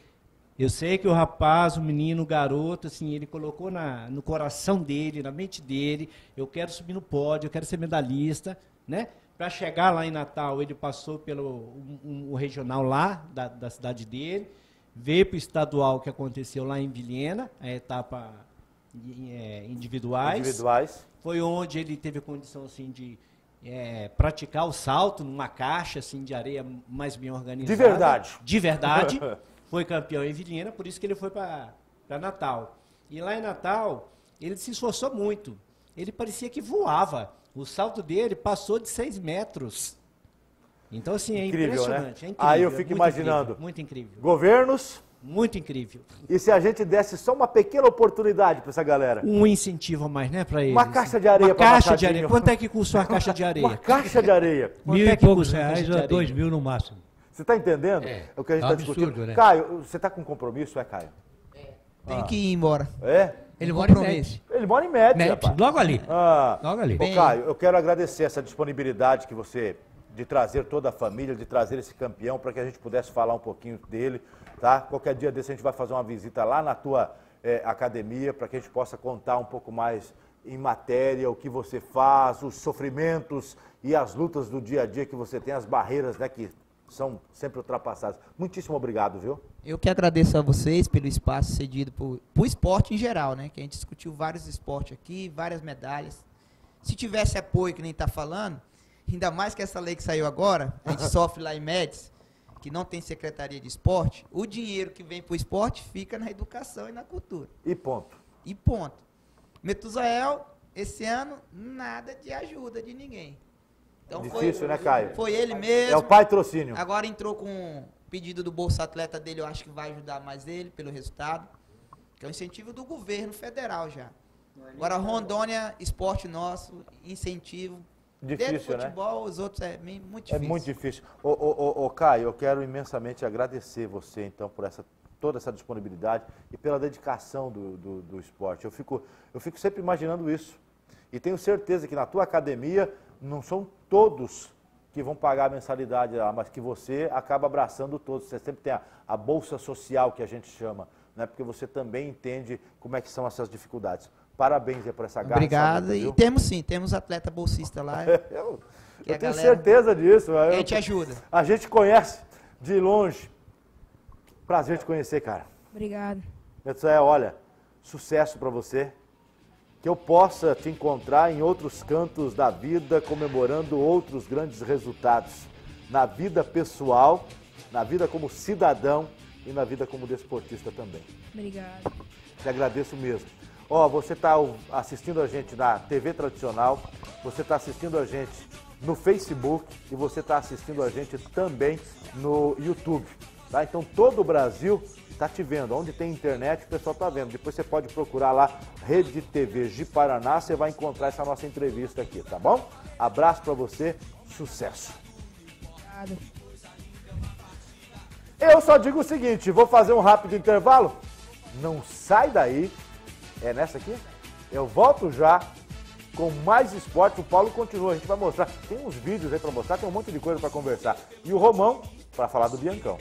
Eu sei que o rapaz, o menino, o garoto, assim, ele colocou na, no coração dele, na mente dele, eu quero subir no pódio, eu quero ser medalhista, né? Para chegar lá em Natal, ele passou pelo um, um, o regional lá da, da cidade dele, veio para o estadual que aconteceu lá em Vilhena, a etapa é, individuais. Individuais. Foi onde ele teve condição assim de é, praticar o salto numa caixa assim de areia mais bem organizada. De verdade. De verdade. foi campeão em Vilhena, por isso que ele foi para Natal. E lá em Natal, ele se esforçou muito. Ele parecia que voava. O salto dele passou de 6 metros. Então, assim, é incrível, impressionante. Né? É incrível, Aí eu é fico muito imaginando. Incrível, muito incrível. Governos. Muito incrível. E se a gente desse só uma pequena oportunidade para essa galera? Um incentivo a mais, né, para eles? Uma caixa de areia Uma caixa de areia. Quanto é que custa uma caixa de areia? uma caixa de areia. Mil é e que poucos reais a dois mil no máximo. Você está entendendo? É, o que a gente é está um discutindo. absurdo, né? Caio, você está com compromisso, é, Caio? Tem que ir embora. É? Ele mora em. Médici. Ele mora em média, Médici, rapaz. logo ali. Ah, Logo ali. Ô, Caio, eu quero agradecer essa disponibilidade que você de trazer toda a família, de trazer esse campeão para que a gente pudesse falar um pouquinho dele, tá? Qualquer dia desse a gente vai fazer uma visita lá na tua eh, academia para que a gente possa contar um pouco mais em matéria o que você faz, os sofrimentos e as lutas do dia a dia que você tem, as barreiras, né, que são sempre ultrapassadas. Muitíssimo obrigado, viu? Eu que agradeço a vocês pelo espaço cedido para o esporte em geral, né? Que a gente discutiu vários esportes aqui, várias medalhas. Se tivesse apoio, que nem está falando, ainda mais que essa lei que saiu agora, a gente sofre lá em Médici, que não tem secretaria de esporte, o dinheiro que vem para o esporte fica na educação e na cultura. E ponto. E ponto. Metusael, esse ano, nada de ajuda de ninguém. Então Difícil, né, Caio? Foi ele mesmo. É o patrocínio. Agora entrou com o pedido do Bolsa Atleta dele, eu acho que vai ajudar mais ele pelo resultado. Que é um incentivo do governo federal já. Agora Rondônia, esporte nosso, incentivo. Difícil, né? futebol, os outros é muito É difícil. muito difícil. Ô, ô, ô, ô, Caio, eu quero imensamente agradecer você, então, por essa, toda essa disponibilidade e pela dedicação do, do, do esporte. Eu fico, eu fico sempre imaginando isso. E tenho certeza que na tua academia não são todos que vão pagar a mensalidade lá, mas que você acaba abraçando todos. Você sempre tem a, a bolsa social que a gente chama, né? porque você também entende como é que são essas dificuldades. Parabéns aí por essa garra. Obrigado. E temos sim, temos atleta bolsista lá. Eu, eu tenho galera- certeza disso. A Eu- gente ajuda. a gente conhece de longe. Prazer te conhecer, cara. Obrigado. Metsuel, olha, sucesso para você. Que eu possa te encontrar em outros cantos da vida, comemorando outros grandes resultados. Na vida pessoal, na vida como cidadão e na vida como desportista também. Obrigado. Te agradeço mesmo. Ó, você está assistindo a gente na TV tradicional, você está assistindo a gente no Facebook e você está assistindo a gente também no YouTube. Tá? Então todo o Brasil está te vendo. Onde tem internet, o pessoal está vendo. Depois você pode procurar lá Rede TV de Paraná, você vai encontrar essa nossa entrevista aqui, tá bom? Abraço para você, sucesso. Obrigado. Eu só digo o seguinte, vou fazer um rápido intervalo. Não sai daí. É nessa aqui? Eu volto já com mais esporte. O Paulo continua, a gente vai mostrar. Tem uns vídeos aí para mostrar, tem um monte de coisa para conversar. E o Romão para falar do Biancão.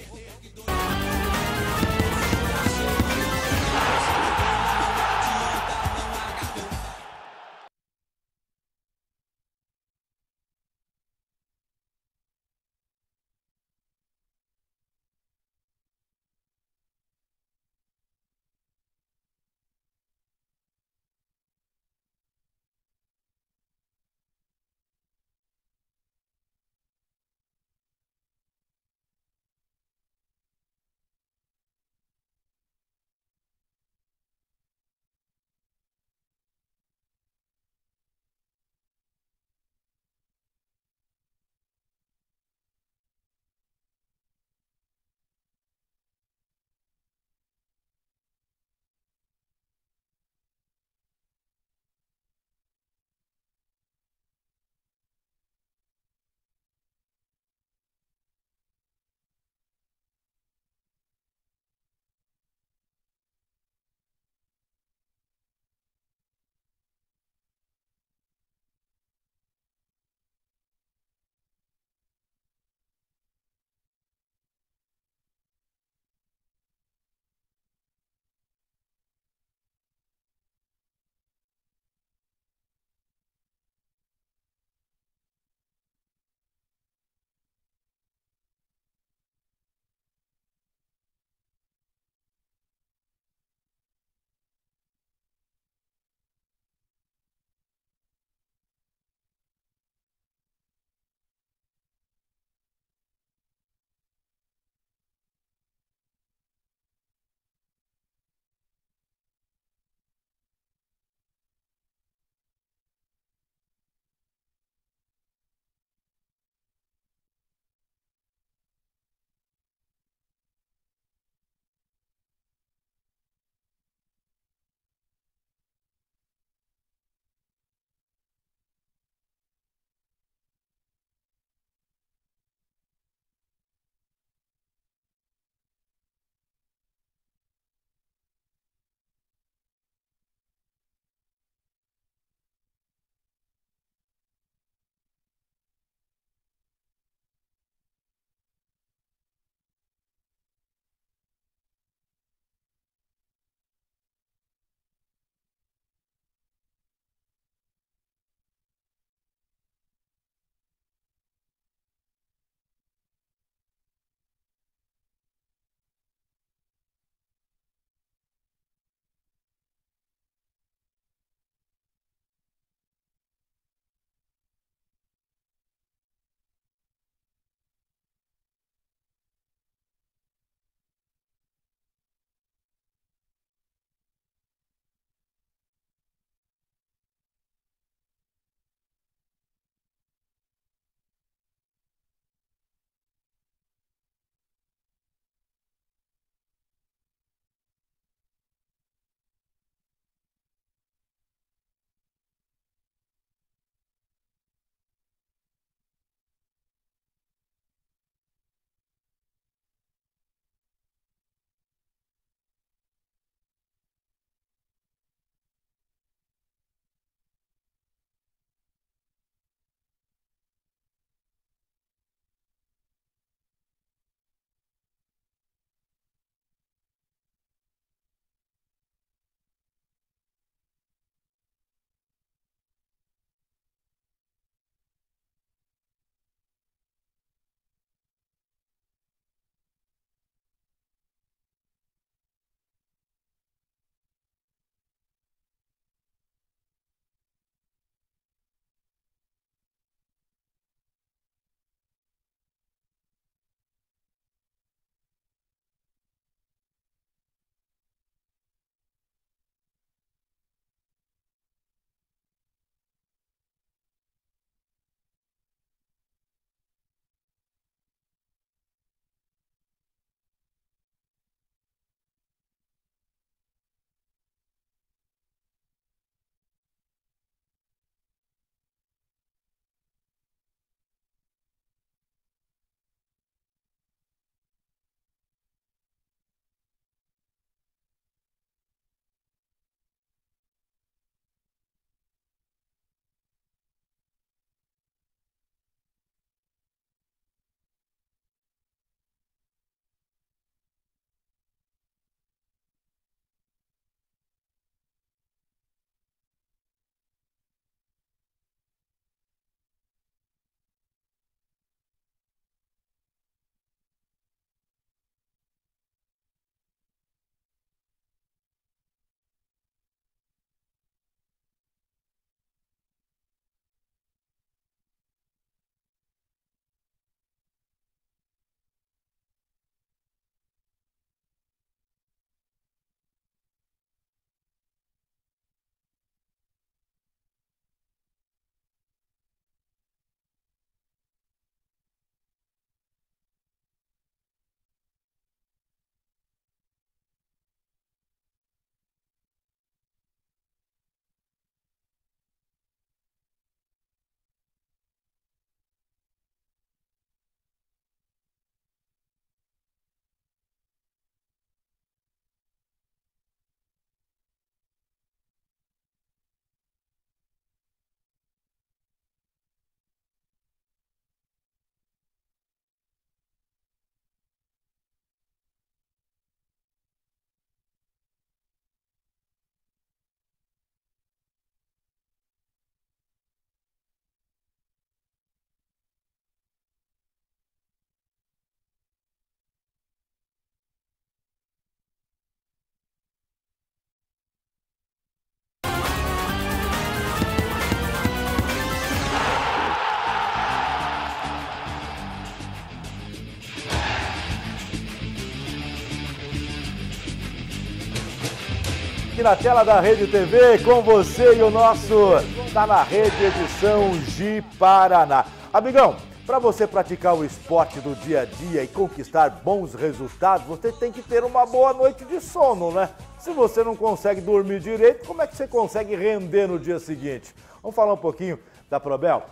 Aqui na tela da Rede TV com você e o nosso Tá na Rede edição de Paraná. Amigão, para você praticar o esporte do dia a dia e conquistar bons resultados, você tem que ter uma boa noite de sono, né? Se você não consegue dormir direito, como é que você consegue render no dia seguinte? Vamos falar um pouquinho da Probel?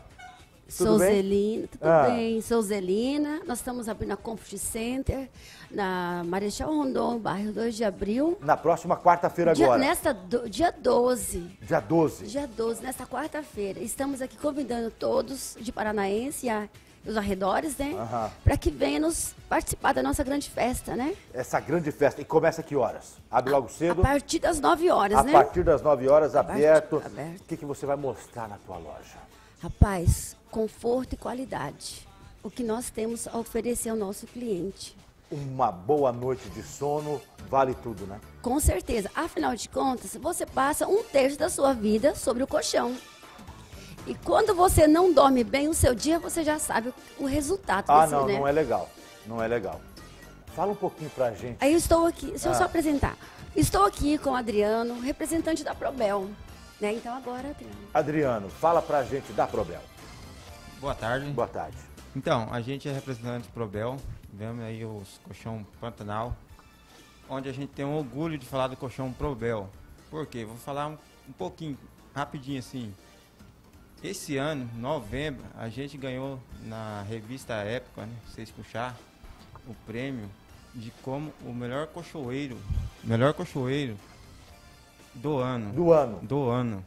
Tudo Sou bem? Zelina, tudo ah. bem? Sou Zelina, nós estamos abrindo a Comfort Center na Marechal Rondon, bairro 2 de abril. Na próxima quarta-feira agora? Nesta, do, dia 12. Dia 12? Dia 12, nesta quarta-feira. Estamos aqui convidando todos de Paranaense a os arredores, né? Uhum. Para que venham nos participar da nossa grande festa, né? Essa grande festa. E começa que horas? Abre logo cedo? A partir das 9 horas, a né? A partir das 9 horas, aberto. aberto. O que, que você vai mostrar na tua loja? Rapaz, conforto e qualidade. O que nós temos a oferecer ao nosso cliente. Uma boa noite de sono vale tudo, né? Com certeza. Afinal de contas, você passa um terço da sua vida sobre o colchão. E quando você não dorme bem o seu dia, você já sabe o resultado. Ah, desse, não, né? não é legal. Não é legal. Fala um pouquinho pra gente. Aí eu estou aqui, deixa ah. eu só apresentar. Estou aqui com o Adriano, representante da Probel. Né? Então agora, Adriano. Adriano, fala pra gente da Probel. Boa tarde. Boa tarde. Então, a gente é representante do Probel, vemos aí os colchão Pantanal, onde a gente tem um orgulho de falar do colchão Probel. Por quê? Vou falar um, um pouquinho, rapidinho assim. Esse ano, novembro, a gente ganhou na revista Época, né, vocês puxar, o prêmio de como o melhor cochoeiro, melhor cochoeiro do ano. Do ano. Do ano.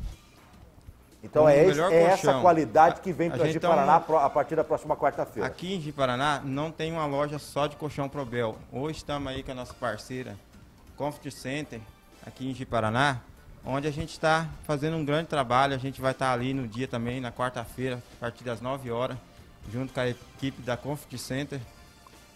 Então é, esse, é essa qualidade que vem para a Paraná um, a partir da próxima quarta-feira. Aqui em Paraná não tem uma loja só de colchão Probel. Hoje estamos aí com a nossa parceira Comfort Center, aqui em Paraná, onde a gente está fazendo um grande trabalho. A gente vai estar tá ali no dia também, na quarta-feira, a partir das 9 horas, junto com a equipe da Comfort Center,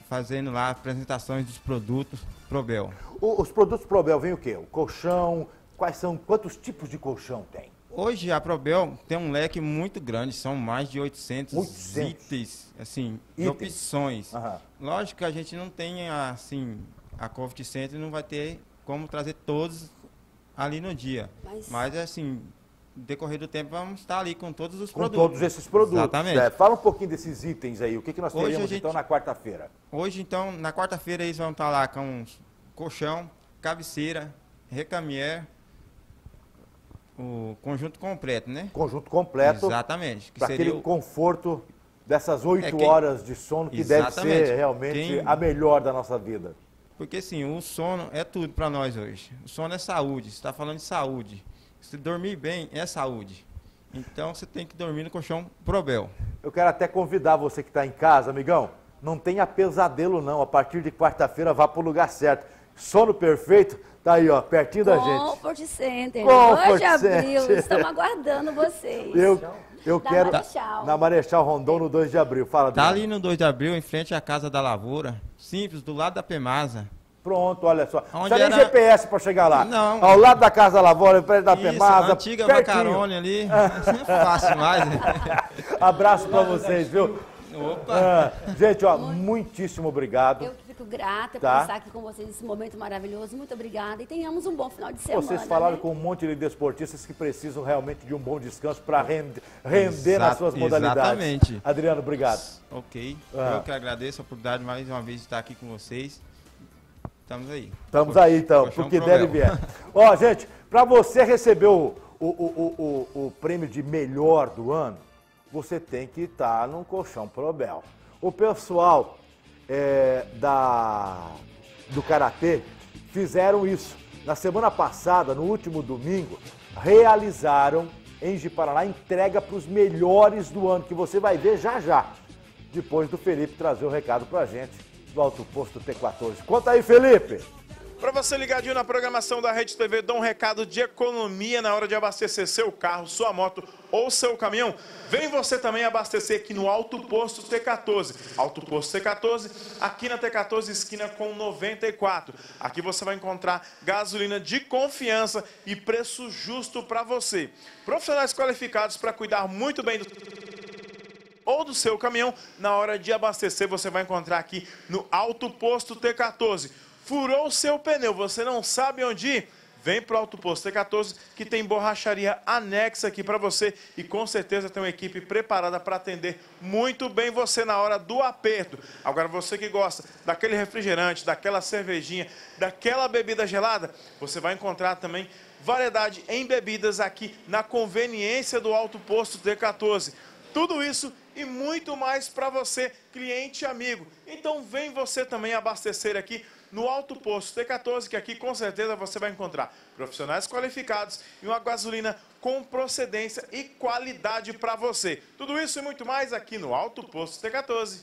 fazendo lá apresentações dos produtos Probel. O, os produtos Probel vem o quê? O colchão, quais são, quantos tipos de colchão tem? Hoje a Probel tem um leque muito grande, são mais de 800, 800. itens, assim, itens. opções. Uhum. Lógico que a gente não tem, assim, a Comfort Center não vai ter como trazer todos ali no dia. Mas, Mas assim, decorrer do tempo, vamos estar ali com todos os com produtos. Com todos esses produtos. Exatamente. É, fala um pouquinho desses itens aí. O que, que nós teremos gente, então na quarta-feira? Hoje, então, na quarta-feira, eles vão estar lá com colchão, cabeceira, recamier, o conjunto completo, né? Conjunto completo. Exatamente. Para aquele o... conforto dessas oito é quem... horas de sono que Exatamente. deve ser realmente quem... a melhor da nossa vida. Porque sim, o sono é tudo para nós hoje. O sono é saúde. Você está falando de saúde. Se dormir bem é saúde. Então você tem que dormir no colchão Probel. Eu quero até convidar você que está em casa, amigão. Não tenha pesadelo não. A partir de quarta-feira vá para o lugar certo. Sono perfeito Tá aí, ó, pertinho da gente. Comfort Center. Comfort 2 de abril. Estamos aguardando vocês. Eu, eu da quero. Marechal. Na Marechal Rondon, no 2 de abril. Fala, Tá ali no 2 de abril, em frente à Casa da Lavoura. Simples, do lado da Pemasa. Pronto, olha só. Onde Precisa era... nem GPS para chegar lá. Não. Ao lado da Casa da Lavoura, perto da Isso, Pemasa. antiga pertinho. Macarone ali. É fácil mais. Né? Abraço para vocês, viu? Opa! Ah, gente, ó, muitíssimo obrigado. Eu fico grata tá. por estar aqui com vocês nesse momento maravilhoso. Muito obrigada e tenhamos um bom final de semana. Vocês falaram né? com um monte de desportistas que precisam realmente de um bom descanso para render, render nas suas modalidades. Exatamente. Adriano, obrigado. Ok. Ah. Eu que agradeço a oportunidade mais uma vez de estar aqui com vocês. Estamos aí. Estamos aí então, porque deve vier. Ó, gente, para você receber o, o, o, o, o prêmio de melhor do ano, você tem que estar num colchão Probel. O pessoal é, da, do Karatê fizeram isso. Na semana passada, no último domingo, realizaram em Jiparaná entrega para os melhores do ano, que você vai ver já já, depois do Felipe trazer o recado para a gente do Alto Posto T14. Conta aí, Felipe! Para você ligadinho na programação da Rede TV, dá um recado de economia na hora de abastecer seu carro, sua moto ou seu caminhão. Vem você também abastecer aqui no Alto Posto T14. Alto Posto T14, aqui na T14, esquina com 94. Aqui você vai encontrar gasolina de confiança e preço justo para você. Profissionais qualificados para cuidar muito bem do ou do seu caminhão, na hora de abastecer, você vai encontrar aqui no Alto Posto T14 furou o seu pneu, você não sabe onde ir? vem para o Alto Posto T14, que tem borracharia anexa aqui para você e com certeza tem uma equipe preparada para atender muito bem você na hora do aperto. Agora, você que gosta daquele refrigerante, daquela cervejinha, daquela bebida gelada, você vai encontrar também variedade em bebidas aqui na conveniência do Alto Posto T14. Tudo isso e muito mais para você, cliente amigo. Então vem você também abastecer aqui no Alto Posto T14, que aqui com certeza você vai encontrar profissionais qualificados e uma gasolina com procedência e qualidade para você. Tudo isso e muito mais aqui no Alto Posto T14.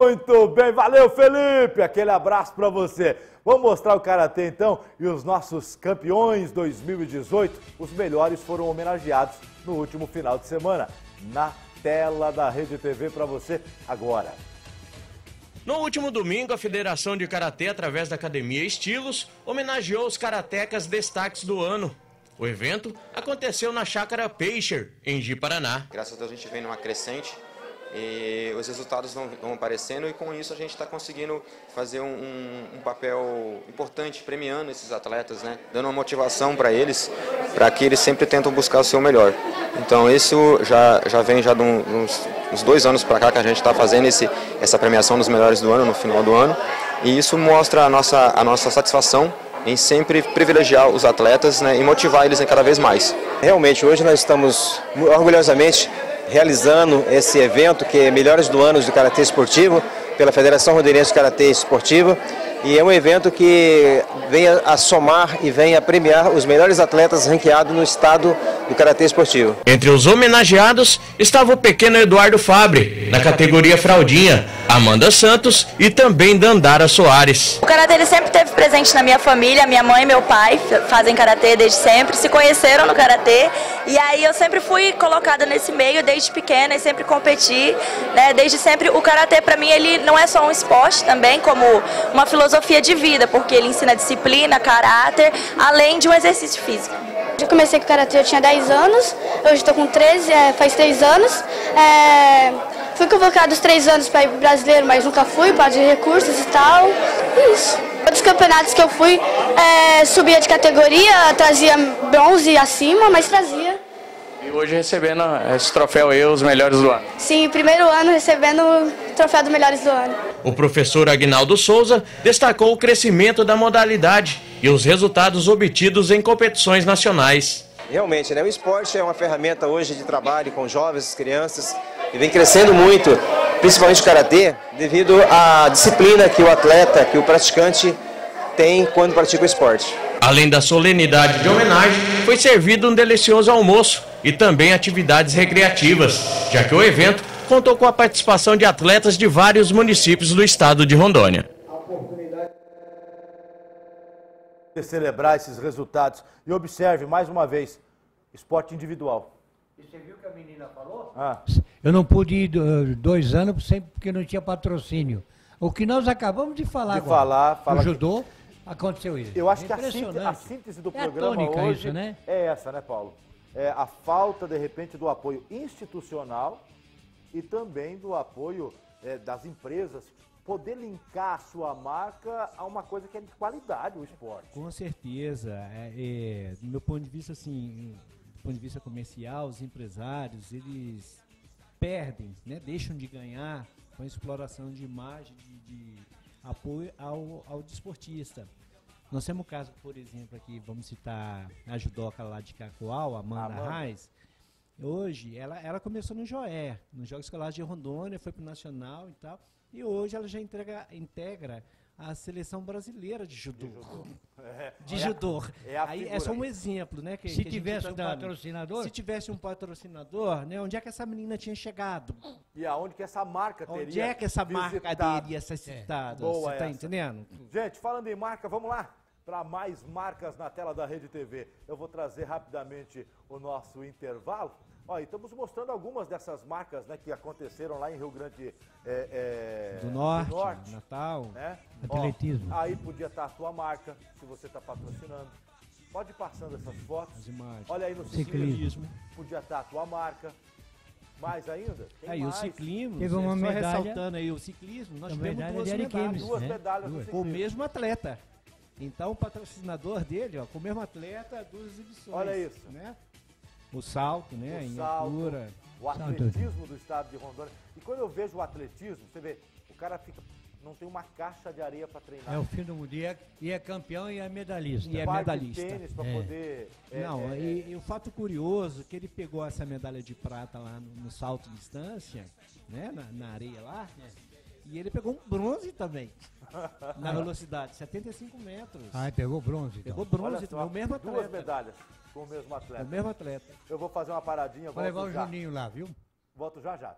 Muito bem, valeu Felipe, aquele abraço para você. Vamos mostrar o Karatê então e os nossos campeões 2018. Os melhores foram homenageados no último final de semana. Na tela da Rede TV para você agora. No último domingo, a Federação de Karatê, através da Academia Estilos, homenageou os karatecas destaques do ano. O evento aconteceu na Chácara Peixer, em Ji-Paraná. Graças a Deus a gente vem numa crescente e os resultados vão, aparecendo e com isso a gente está conseguindo fazer um, um, um, papel importante, premiando esses atletas, né? dando uma motivação para eles, para que eles sempre tentam buscar o seu melhor. Então isso já, já vem já de uns, uns dois anos para cá que a gente está fazendo esse, essa premiação dos melhores do ano, no final do ano, e isso mostra a nossa, a nossa satisfação em sempre privilegiar os atletas né, e motivar eles cada vez mais. Realmente, hoje nós estamos orgulhosamente realizando esse evento que é Melhores do Ano do Karatê Esportivo, pela Federação Rondoniense de Karatê Esportivo. E é um evento que vem a somar e vem a premiar os melhores atletas ranqueados no estado do Karatê Esportivo. Entre os homenageados estava o pequeno Eduardo Fabre, na categoria fraldinha, Amanda Santos e também Dandara Soares. O karatê ele sempre teve presente na minha família, minha mãe e meu pai fazem karatê desde sempre, se conheceram no karatê e aí eu sempre fui colocada nesse meio desde pequena e sempre competi, né? Desde sempre o karatê para mim ele não é só um esporte também, como uma filosofia de vida, porque ele ensina disciplina, caráter, além de um exercício físico. Eu comecei com karatê, eu tinha 10 anos, hoje estou com 13, é, faz 3 anos. É, fui convocado os 3 anos para ir brasileiro, mas nunca fui, por de recursos e tal. Isso. Outros campeonatos que eu fui, é, subia de categoria, trazia bronze acima, mas trazia. E hoje recebendo esse troféu aí, os melhores do ano. Sim, primeiro ano recebendo o troféu dos melhores do ano. O professor Agnaldo Souza destacou o crescimento da modalidade e os resultados obtidos em competições nacionais. Realmente, né? o esporte é uma ferramenta hoje de trabalho com jovens, crianças, e vem crescendo muito, principalmente o karatê, devido à disciplina que o atleta, que o praticante tem quando pratica o esporte. Além da solenidade de homenagem, foi servido um delicioso almoço e também atividades recreativas, já que o evento contou com a participação de atletas de vários municípios do estado de Rondônia. De celebrar esses resultados. E observe mais uma vez: esporte individual. Você viu que a menina falou? Ah. Eu não pude ir dois anos sempre porque não tinha patrocínio. O que nós acabamos de falar de agora. Falar, falar judô, aconteceu isso. Eu acho que a síntese, a síntese do é programa hoje isso, né? é essa, né, Paulo? É a falta, de repente, do apoio institucional e também do apoio é, das empresas poder linkar a sua marca a uma coisa que é de qualidade, o esporte. Com certeza. É, é, do meu ponto de vista, assim, do ponto de vista comercial, os empresários, eles perdem, né, deixam de ganhar com a exploração de imagem, de, de apoio ao, ao desportista. Nós temos um caso, por exemplo, aqui, vamos citar a judoca lá de Cacoal, Amanda, Amanda. Reis. Hoje, ela, ela começou no Joé, nos Jogos Escolares de Rondônia, foi para o Nacional e tal. E hoje ela já entrega, integra a seleção brasileira de judô. De judô. É, de é judô. É, Aí, é só um exemplo, né? Que, se que tivesse tá um patrocinador? Se tivesse um patrocinador, né? Onde é que essa menina tinha chegado? E aonde que essa marca teria Onde é que essa marca teria ser citada? É. Você está entendendo? Gente, falando em marca, vamos lá para mais marcas na tela da Rede TV. Eu vou trazer rapidamente o nosso intervalo. Ó, estamos mostrando algumas dessas marcas né, que aconteceram lá em Rio Grande é, é, do, Norte, do Norte, Natal, né? atletismo. Ó, aí podia estar a tua marca, se você está patrocinando. Pode ir passando essas fotos. As imagens. Olha aí no ciclismo. ciclismo. Podia estar a tua marca. Mais ainda? Tem aí mais. o ciclismo, Teve uma medalha, ressaltando aí o ciclismo, nós tivemos duas medalhas. Duas né? medalhas duas. Com o mesmo atleta. Então o patrocinador dele, ó, com o mesmo atleta duas exibições. Olha isso. Né? O salto, né? O salto, altura. o atletismo do estado de Rondônia. E quando eu vejo o atletismo, você vê, o cara fica. Não tem uma caixa de areia para treinar. É o fim do mundo. E é, e é campeão e é medalhista. E é Par de medalhista. tênis pra É. poder. é, Não, é, e, e o fato curioso é que ele pegou essa medalha de prata lá no, no salto de distância, né? Na, na areia lá. E ele pegou um bronze também. na velocidade, 75 metros. Ah, pegou bronze. Então. Pegou bronze, Olha só, também, o mesmo duas atleta. medalhas com o mesmo atleta. O mesmo atleta. Eu vou fazer uma paradinha, Vai levar o. Juninho lá, viu? Volto já já.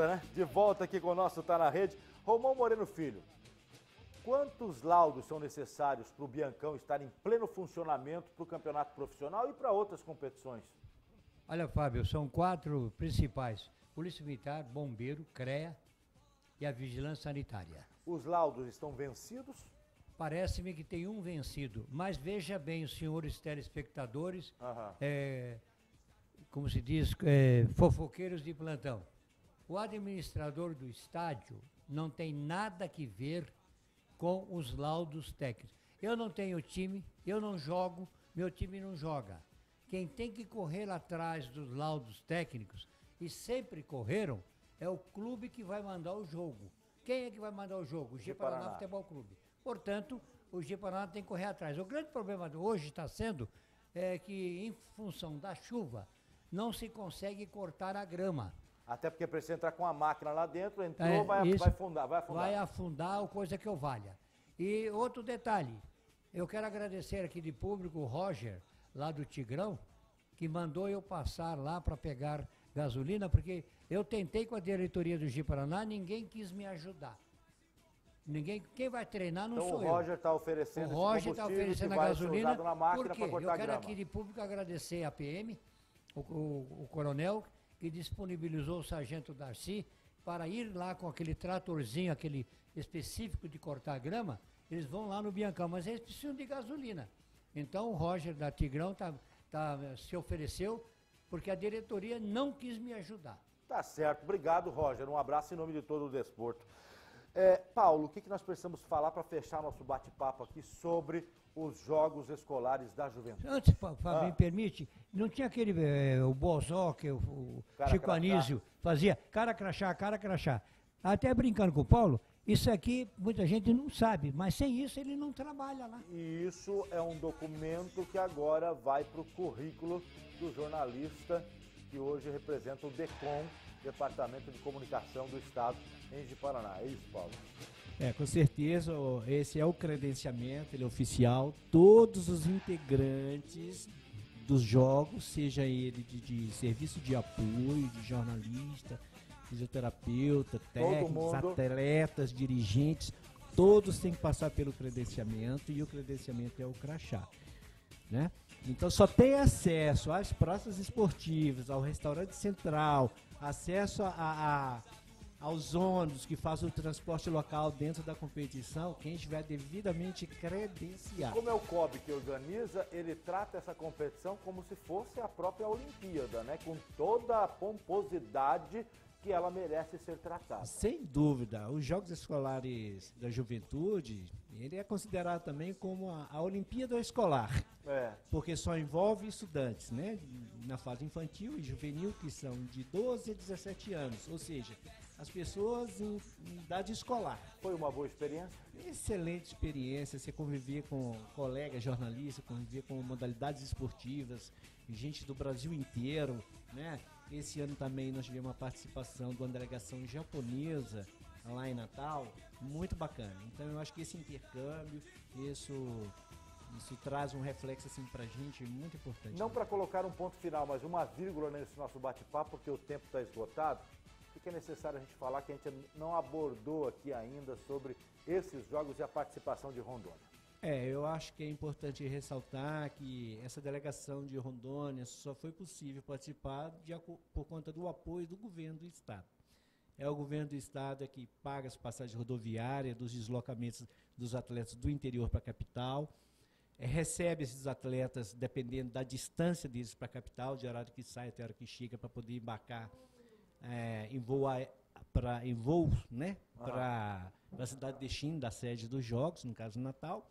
Volta, né? De volta aqui com o nosso Tá na Rede. Romão Moreno Filho, quantos laudos são necessários para o Biancão estar em pleno funcionamento para o campeonato profissional e para outras competições? Olha, Fábio, são quatro principais: Polícia Militar, Bombeiro, CREA e a Vigilância Sanitária. Os laudos estão vencidos? Parece-me que tem um vencido, mas veja bem, os senhores telespectadores, é, como se diz, é, fofoqueiros de plantão. O administrador do estádio não tem nada que ver com os laudos técnicos. Eu não tenho time, eu não jogo, meu time não joga. Quem tem que correr atrás dos laudos técnicos, e sempre correram, é o clube que vai mandar o jogo. Quem é que vai mandar o jogo? O G Paraná. Futebol Clube. Portanto, o G Paraná tem que correr atrás. O grande problema de hoje está sendo é que, em função da chuva, não se consegue cortar a grama. Até porque precisa entrar com a máquina lá dentro, entrou, É, vai, isso vai afundar, vai afundar. Vai afundar, coisa que eu valha. E outro detalhe, eu quero agradecer aqui de público o Roger, lá do Tigrão, que mandou eu passar lá para pegar gasolina, porque eu tentei com a diretoria do G Paraná, ninguém quis me ajudar. Ninguém, quem vai treinar não Então sou o eu. Roger está oferecendo O Roger está oferecendo a gasolina. na máquina Por quê? para Eu quero grama. aqui de público agradecer a PM, o, o- o coronel, que disponibilizou o sargento Darcy para ir lá com aquele tratorzinho, aquele específico de cortar grama. Eles vão lá no Biancão, mas eles precisam de gasolina. Então o Roger da Tigrão tá, tá, se ofereceu porque a diretoria não quis me ajudar. Tá certo. Obrigado, Roger. Um abraço em nome de todo o desporto. É, Paulo, o que, que nós precisamos falar para fechar nosso bate-papo aqui sobre os Jogos Escolares da Juventude? Antes, Fa- Fábio, Ah. me permite, não tinha aquele, eh, o Bozó, que o, o Cara Chico crachá. Anísio fazia, cara crachá, cara crachá. Até brincando com o Paulo, isso aqui muita gente não sabe, mas sem isso ele não trabalha lá. E isso é um documento que agora vai para o currículo do jornalista que hoje representa o DECOM, Departamento de Comunicação do Estado em Paraná. É isso, Paulo? É, com certeza, esse é o credenciamento, ele é oficial. Todos os integrantes dos jogos, seja ele de, de serviço de apoio, de jornalista, fisioterapeuta, técnicos, atletas, dirigentes, todos têm que passar pelo credenciamento e o credenciamento é o crachá. Né? Então só tem acesso às praças esportivas, ao restaurante central, acesso a, a- aos ônibus que fazem o transporte local dentro da competição, quem estiver devidamente credenciado. Como é o COB que organiza, ele trata essa competição como se fosse a própria Olimpíada, né? Com toda a pomposidade que ela merece ser tratada. Sem dúvida, os Jogos Escolares da Juventude, ele é considerado também como a, a Olimpíada Escolar. É. Porque só envolve estudantes, né? Na fase infantil e juvenil, que são de 12 a 17 anos. Ou seja, as pessoas em, em idade escolar. Foi uma boa experiência? Excelente experiência, você conviver com colegas jornalistas, conviver com modalidades esportivas, gente do Brasil inteiro, né? Esse ano também nós tivemos uma participação de uma delegação japonesa lá em Natal, muito bacana. Então eu acho que esse intercâmbio, isso, isso traz um reflexo assim pra gente muito importante. Não para colocar um ponto final, mas uma vírgula nesse nosso bate-papo, porque o tempo está esgotado. O que é necessário a gente falar que a gente não abordou aqui ainda sobre esses jogos e a participação de Rondônia? É, eu acho que é importante ressaltar que essa delegação de Rondônia só foi possível participar de por conta do apoio do governo do estado. É o governo do estado é que paga as passagens rodoviárias dos deslocamentos dos atletas do interior para a capital, é, recebe esses atletas dependendo da distância deles para a capital, de horário que sai até a hora que chega para poder embarcar é, em voo para em voo, né, para a cidade de destino da sede dos jogos, no caso Natal.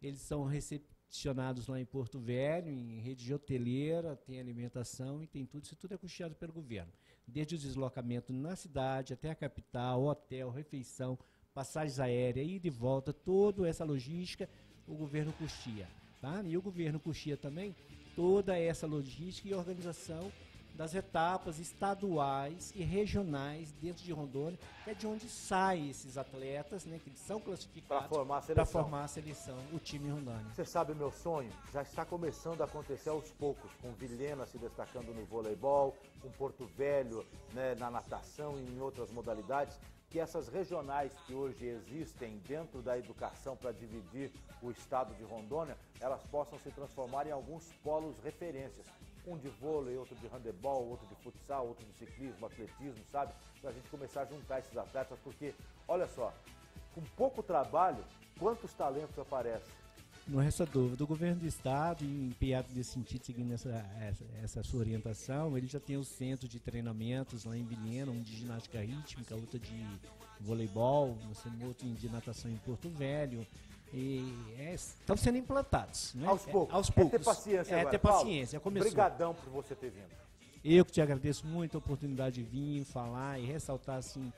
Eles são recepcionados lá em Porto Velho, em rede de hoteleira, tem alimentação e tem tudo, isso tudo é custeado pelo governo. Desde o deslocamento na cidade até a capital, hotel, refeição, passagens aéreas, ida e volta, toda essa logística o governo custeia. Tá? E o governo custeia também toda essa logística e organização das etapas estaduais e regionais dentro de Rondônia, que é de onde saem esses atletas, né, que são classificados Para formar a para seleção. formar a seleção, o time Rondônia. Você sabe meu sonho? Já está começando a acontecer aos poucos, com Vilhena se destacando no voleibol, com Porto Velho né, na natação e em outras modalidades, que essas regionais que hoje existem dentro da educação para dividir o estado de Rondônia, elas possam se transformar em alguns polos referências. Um de vôlei, outro de handebol, outro de futsal, outro de ciclismo, atletismo, sabe? Para a gente começar a juntar esses atletas, porque, olha só, com pouco trabalho, quantos talentos aparecem? Não resta dúvida. O governo do estado, empenhado nesse sentido, seguindo essa, essa, essa sua orientação, ele já tem o centro de treinamentos lá em Vilhena, um de ginástica rítmica, outro de voleibol, outro de natação em Porto Velho. E é, estão sendo implantados. Né? Aos É, poucos. aos É poucos. ter paciência É agora. ter Paulo, paciência. Começou. Brigadão por você ter vindo. Eu que te agradeço muito a oportunidade de vir falar e ressaltar assim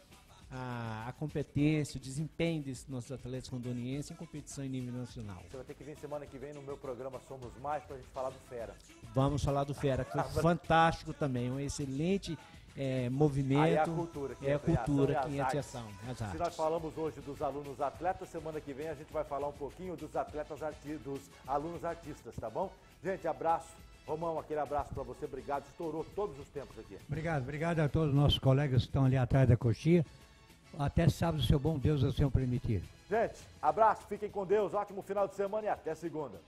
a, a competência, o desempenho desses nossos atletas rondonienses em competição em nível nacional. Você vai ter que vir semana que vem no meu programa Somos Mais pra gente falar do Fera. Vamos falar do Fera, que foi fantástico também, um excelente eh, movimento. Aí é a cultura que é a ação cultura as que entra ação. as Se nós falamos hoje dos alunos atletas, semana que vem a gente vai falar um pouquinho dos atletas arti dos alunos artistas, tá bom? Gente, abraço. Romão, aquele abraço pra você, obrigado. Estourou todos os tempos aqui. Obrigado, obrigado a todos os nossos colegas que estão ali atrás da coxinha. Até sábado, seu bom Deus, o Senhor permitir. Gente, abraço, fiquem com Deus, ótimo final de semana e até segunda.